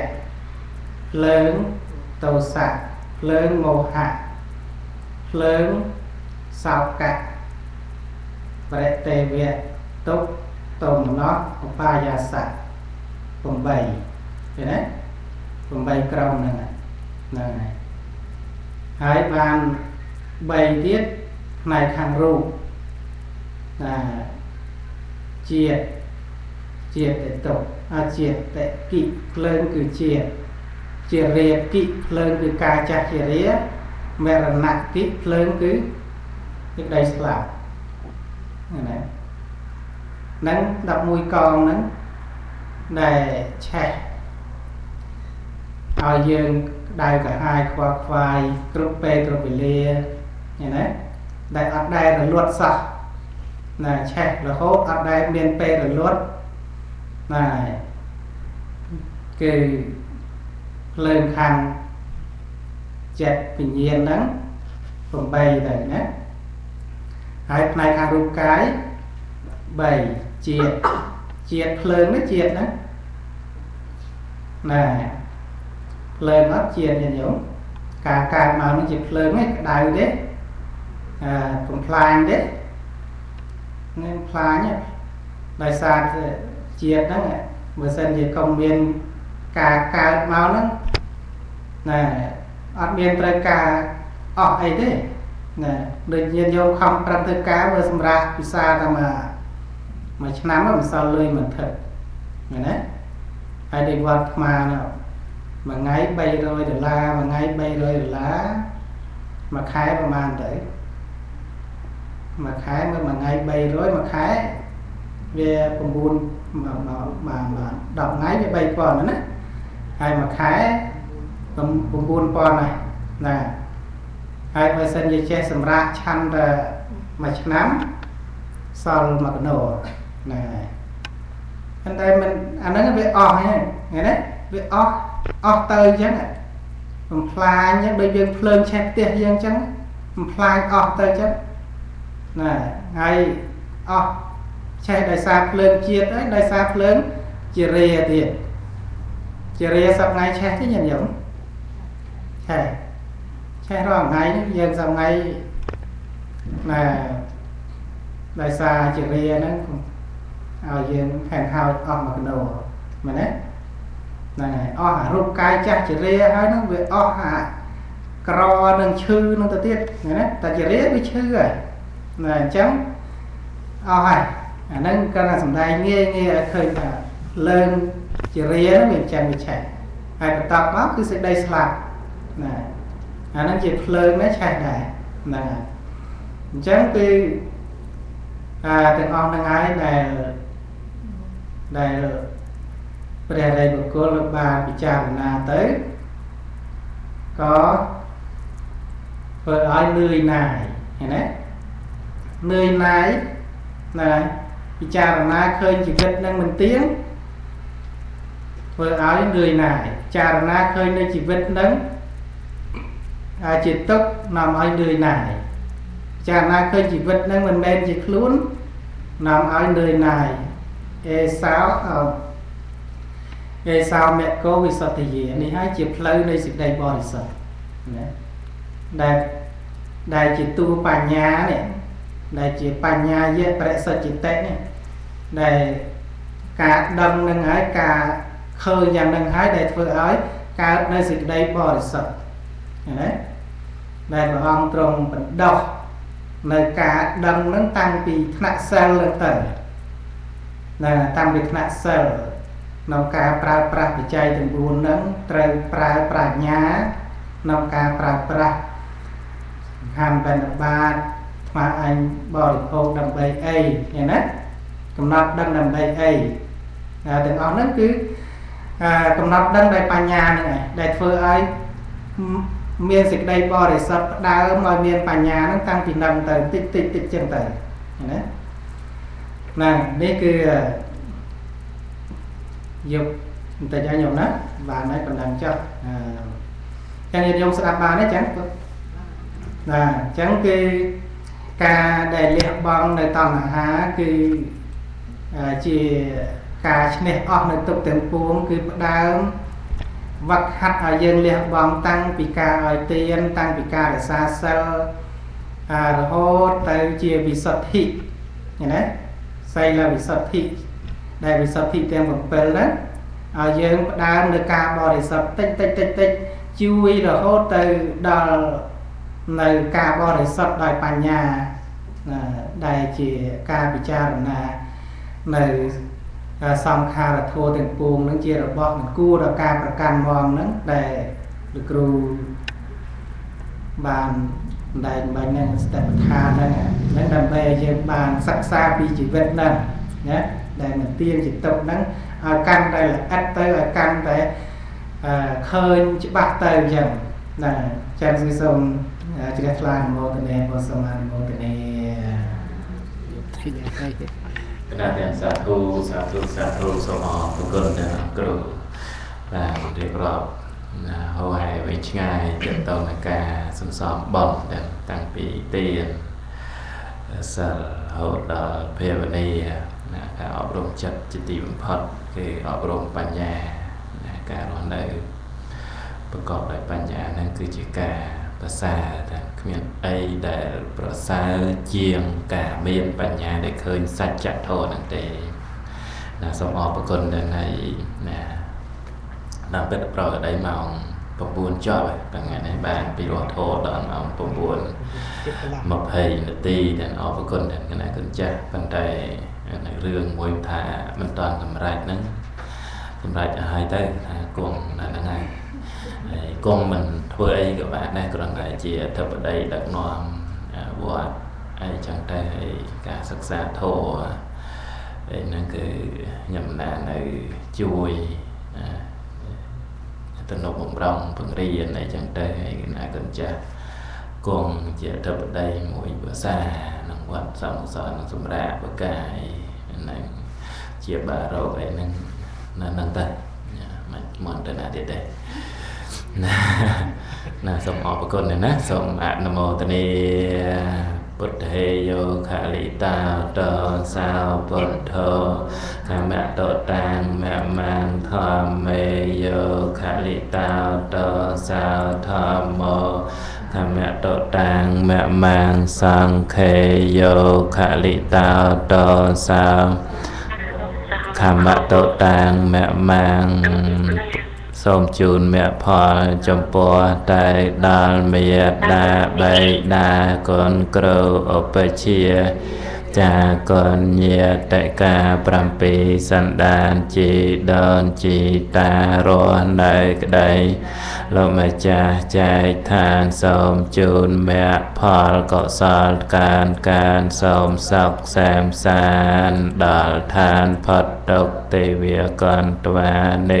S1: ភ្លើងតោសៈភ្លើងមោហៈភ្លើងសោកៈបរិតេវៈទុកតមណោះឧបាយាសៈ 8ឃើញទេ8ក្រុមហ្នឹងហ្នឹងហើយហើយបាន3ទៀតផ្នែកខាងរូបណាជាតិជាតិតតុអាជាតិតកិភ្លើងគឺជាតិជារាគិភ្លើងគឺការចាស់ជារាមរណៈគិភ្លើងគឺទឹកដីស្លាប់ណាហ្នឹង11កងហ្នឹង ដែលឆេះឲ្យយើងដៅកាហាយខ្វល់ខ្វាយគ្រប់ពេលគ្រប់វេលាឃើញទេដែលអត់ដែលរលត់សោះណាឆេះរហូតអត់ដែលមានពេលរលត់ណាគឺភ្លើងខាងចិត្តវិញ្ញាណហ្នឹង8ទៅណាហើយផ្នែកខាងរូបកាយ3ជាតិ ជាតិភ្លើងនេះជាតិណាណាភ្លើងអត់ជាតិញាតិញោមការកើតមកនេះជាភ្លើងឯងក្តៅទេអឺកំ pl ាញទេនឹង pl ាញដោយសារជាតិហ្នឹងបើសិនជាកុំមានការកើតមកហ្នឹងណាអត់មានត្រូវការអស់អីទេណាដូចញាតិញោមខំប្រឹងធ្វើការមើលសម្រាប់ពិសាតែមួយ មួយឆ្នាំមិនសល់លុយមិនថឹកឃើញណាហើយដូចវត្តថ្មនោះមួយថ្ងៃ300ដុល្លារមួយថ្ងៃ300ដុល្លារមួយខែប្រហែលទៅមួយខែមើលមួយថ្ងៃ300មួយខែវា9មកមក10ថ្ងៃវា3000ណាហើយមួយខែ9000ហើយណាហើយបើសិនជាចេះសម្រាប់ឆាន់តែមួយឆ្នាំសល់មួយកណោ ណាហើយតែមិនអាហ្នឹងវាអស់ហ្នឹងឃើញទេវាអស់អស់ទៅអញ្ចឹងបំផ្លាញអញ្ចឹងដូចយើងភ្លើងឆេះផ្ទះយើងអញ្ចឹងបំផ្លាញអស់ទៅអញ្ចឹងណាហើយអស់ឆេះដោយសារភ្លើងជាតិហើយដោយសារភ្លើងជារាទៀតជារាសប្ងៃឆេះទេញញឹមឆេះឆេះរាល់ថ្ងៃយើងសប្ងៃណាដោយសារជារាហ្នឹង ឲ្យយើងខែនហោចអស់មកកណោមែនទេហ្នឹងហើយអស់អារូបកាយចាស់ជារាហើយហ្នឹងវាអស់អាក្រនឹងឈឺនឹងទៅទៀតណាតែជារាវាឈឺហើយណាអញ្ចឹងអស់ហើយអាហ្នឹងគាត់ថាសំដែងងាយងាយឲ្យឃើញថាលើងជារាហ្នឹងវាចាំវាឆេះហើយបន្ទាប់មកគឺសេចក្តីស្លាប់ណាអាហ្នឹងជាភ្លើងណាឆេះដែរហ្នឹងហើយអញ្ចឹងគឺអាទាំងអស់ហ្នឹងហើយដែល ដែលព្រះរាជបុគ្គលបានពិចារណាទៅក៏ធ្វើឲ្យនឿយណាយឃើញទេនឿយណាយណាពិចារណាឃើញជីវិតនឹងមិនទៀងធ្វើឲ្យនឿយណាយចារណាឃើញនៅជីវិតនឹងអាចជាទុកនាំឲ្យនឿយណាយចារណាឃើញជីវិតនឹងមិនមែនជាខ្លួននាំឲ្យនឿយណាយ អេសាវអេសាវមេកោវិសុទ្ធិយានេះហើយជាផ្លូវនៃសេចក្តីបរិសុទ្ធណាដែលដែលជាតួបញ្ញានេះដែលជាបញ្ញាយៈបរិសុទ្ធចិត្តនេះដែលការដឹងនឹងហើយការឃើញយ៉ាងនឹងហើយដែលធ្វើឲ្យកើតនៅសេចក្តីបរិសុទ្ធឃើញទេដែលព្រះអង្គទ្រង់បណ្ដោះនៅការដឹងនឹងតាំងពីថ្នាក់សិលនឹងទៅ ណាតាំងពីថ្នាក់សិលក្នុងការប្រើប្រាស់បច្ច័យទាំង4ហ្នឹងត្រូវប្រើប្រាជ្ញាក្នុងការប្រើប្រាស់សំខាន់បណ្ឌបាតថ្មអញបរិភោគដើម្បីអីយ៉ាងណាកំណត់ដឹងដើម្បីអីទាំងអស់ហ្នឹងគឺកំណត់ដឹងដោយបញ្ញាហ្នឹងឯងដែលធ្វើឲ្យមានសេចក្តីបរិសុទ្ធផ្ដើមឲ្យមានបញ្ញាហ្នឹងតាំងពីនឹងទៅតិចតិចតិចចឹងទៅណា ណានេះគឺយកបន្តិចឲ្យខ្ញុំណាបានហើយបណ្ដឹងចុះអញ្ចឹងខ្ញុំស្ដាប់បានទេចឹងណាអញ្ចឹងគឺការដែលលះបង់នៅតណ្ហាគឺជាការឈ្នះអស់នៅទុកទាំងពួងគឺផ្ដើមវឹកហាត់ឲ្យយើងលះបង់តាំងពីការឲ្យទានតាំងពីការរក្សាសិលរហូតទៅជាវិសុទ្ធិឃើញទេ សីលវិសុទ្ធិដែលវិសុទ្ធិទាំង7ហ្នឹងឲ្យយើងផ្ដើមនៅការបរិសុទ្ធតិចតិចតិចតិចជួយរហូតទៅដល់នៅការបរិសុទ្ធដោយបញ្ញាដែលជាការពិចារណានៅសង្ខារធัวទាំងពួងនឹងជារបស់មិនគួរដល់ការប្រកាន់មមនឹងដែលលោកគ្រូបានបណ្ដែងបាញ់ហ្នឹងស្តេបឋានហ្នឹងហ្នឹងដើម្បីឲ្យយើងបានសិក្សាពីជីវិតហ្នឹងណាដែលមិនទៀងចិត្តហ្នឹងឲ្យកាន់តែល្អិតទៅឲ្យកាន់តែឃើញច្បាស់ទៅអញ្ចឹងណាចា៎សូមជ្រះថ្លានមោទនាបសមានមោទនា
S2: គណៈទាំងសាធុសាធុសាធុសូមអរគុណដល់គ្រូបាទរៀបរាប់ ណាហៅហើយវិញឆ្ងាយទាក់ទងនឹងការសន្សំបន់ដែលតាំងពីទានសិលរហូតដល់ភាវនាណាការអប់រំចិត្តជាទីបំផុតគឺអប់រំបញ្ញាណាការរស់នៅប្រកបដោយបញ្ញាហ្នឹងគឺជាការប្រសើរតែគ្មានអីដែលប្រសើរជាងការមានបញ្ញាដែលឃើញសច្ចធម៌ហ្នឹងទេណាសូមអរគុណដល់ហើយណា តាមពិតប្រកបដោយម៉ោង8 9ចប់ថ្ងៃនេះបានពីរត់ធោដល់ម៉ោង9 20នាទីដែលអរគុណដល់គណៈគុណចាស់ប៉ុន្តែនៅរឿងមួយថាមិនតាន់សម្រេចហ្នឹងសម្រេចឲ្យហើយទៅថាគង់នៅហ្នឹងហើយហើយគង់មិនធ្វើអីក៏បានដែរគ្រាន់តែជាអធិបតីដឹកនាំវត្តអីចឹងទៅហើយការសិក្សាធម៌ហ្នឹងគឺខ្ញុំណានៅជួយ ទំនុកបំរុងពង្រៀនអីចឹងទៅហើយណាកូនចាស់គង់ជាអធិបតីមួយភាសាក្នុងវត្តសំសរនឹងសម្រាប់បកាយហ្នឹងជាបារោគអីហ្នឹងនៅហ្នឹងទៅមិនមិនទៅណាទៀតទេណាណាសូមអរគុណណាសូមអនុមោទនា ពុទ្ធេយោខលិតាតសាពុទ្ធោខមតតាំងមមាំធម្មេយោខលិតាតសាធម្មោធម្មតតាំងមមាំសង្ខេយោខលិតាតសាខមតតាំងមមាំ សូមជូនមគ្គផលចំពោះតែដល់មេដាបេដាកូនគ្រូឧបជាចាកនញាតកា7សន្តានជីដូនជីតារស់នៅក្តីលោកម្ចាស់ចែកឋានសូមជូនមគ្គផលកុសលកានកានសូមសុខសាមសានដល់ឋានផុតទុក្ខទេវកន្តវានិ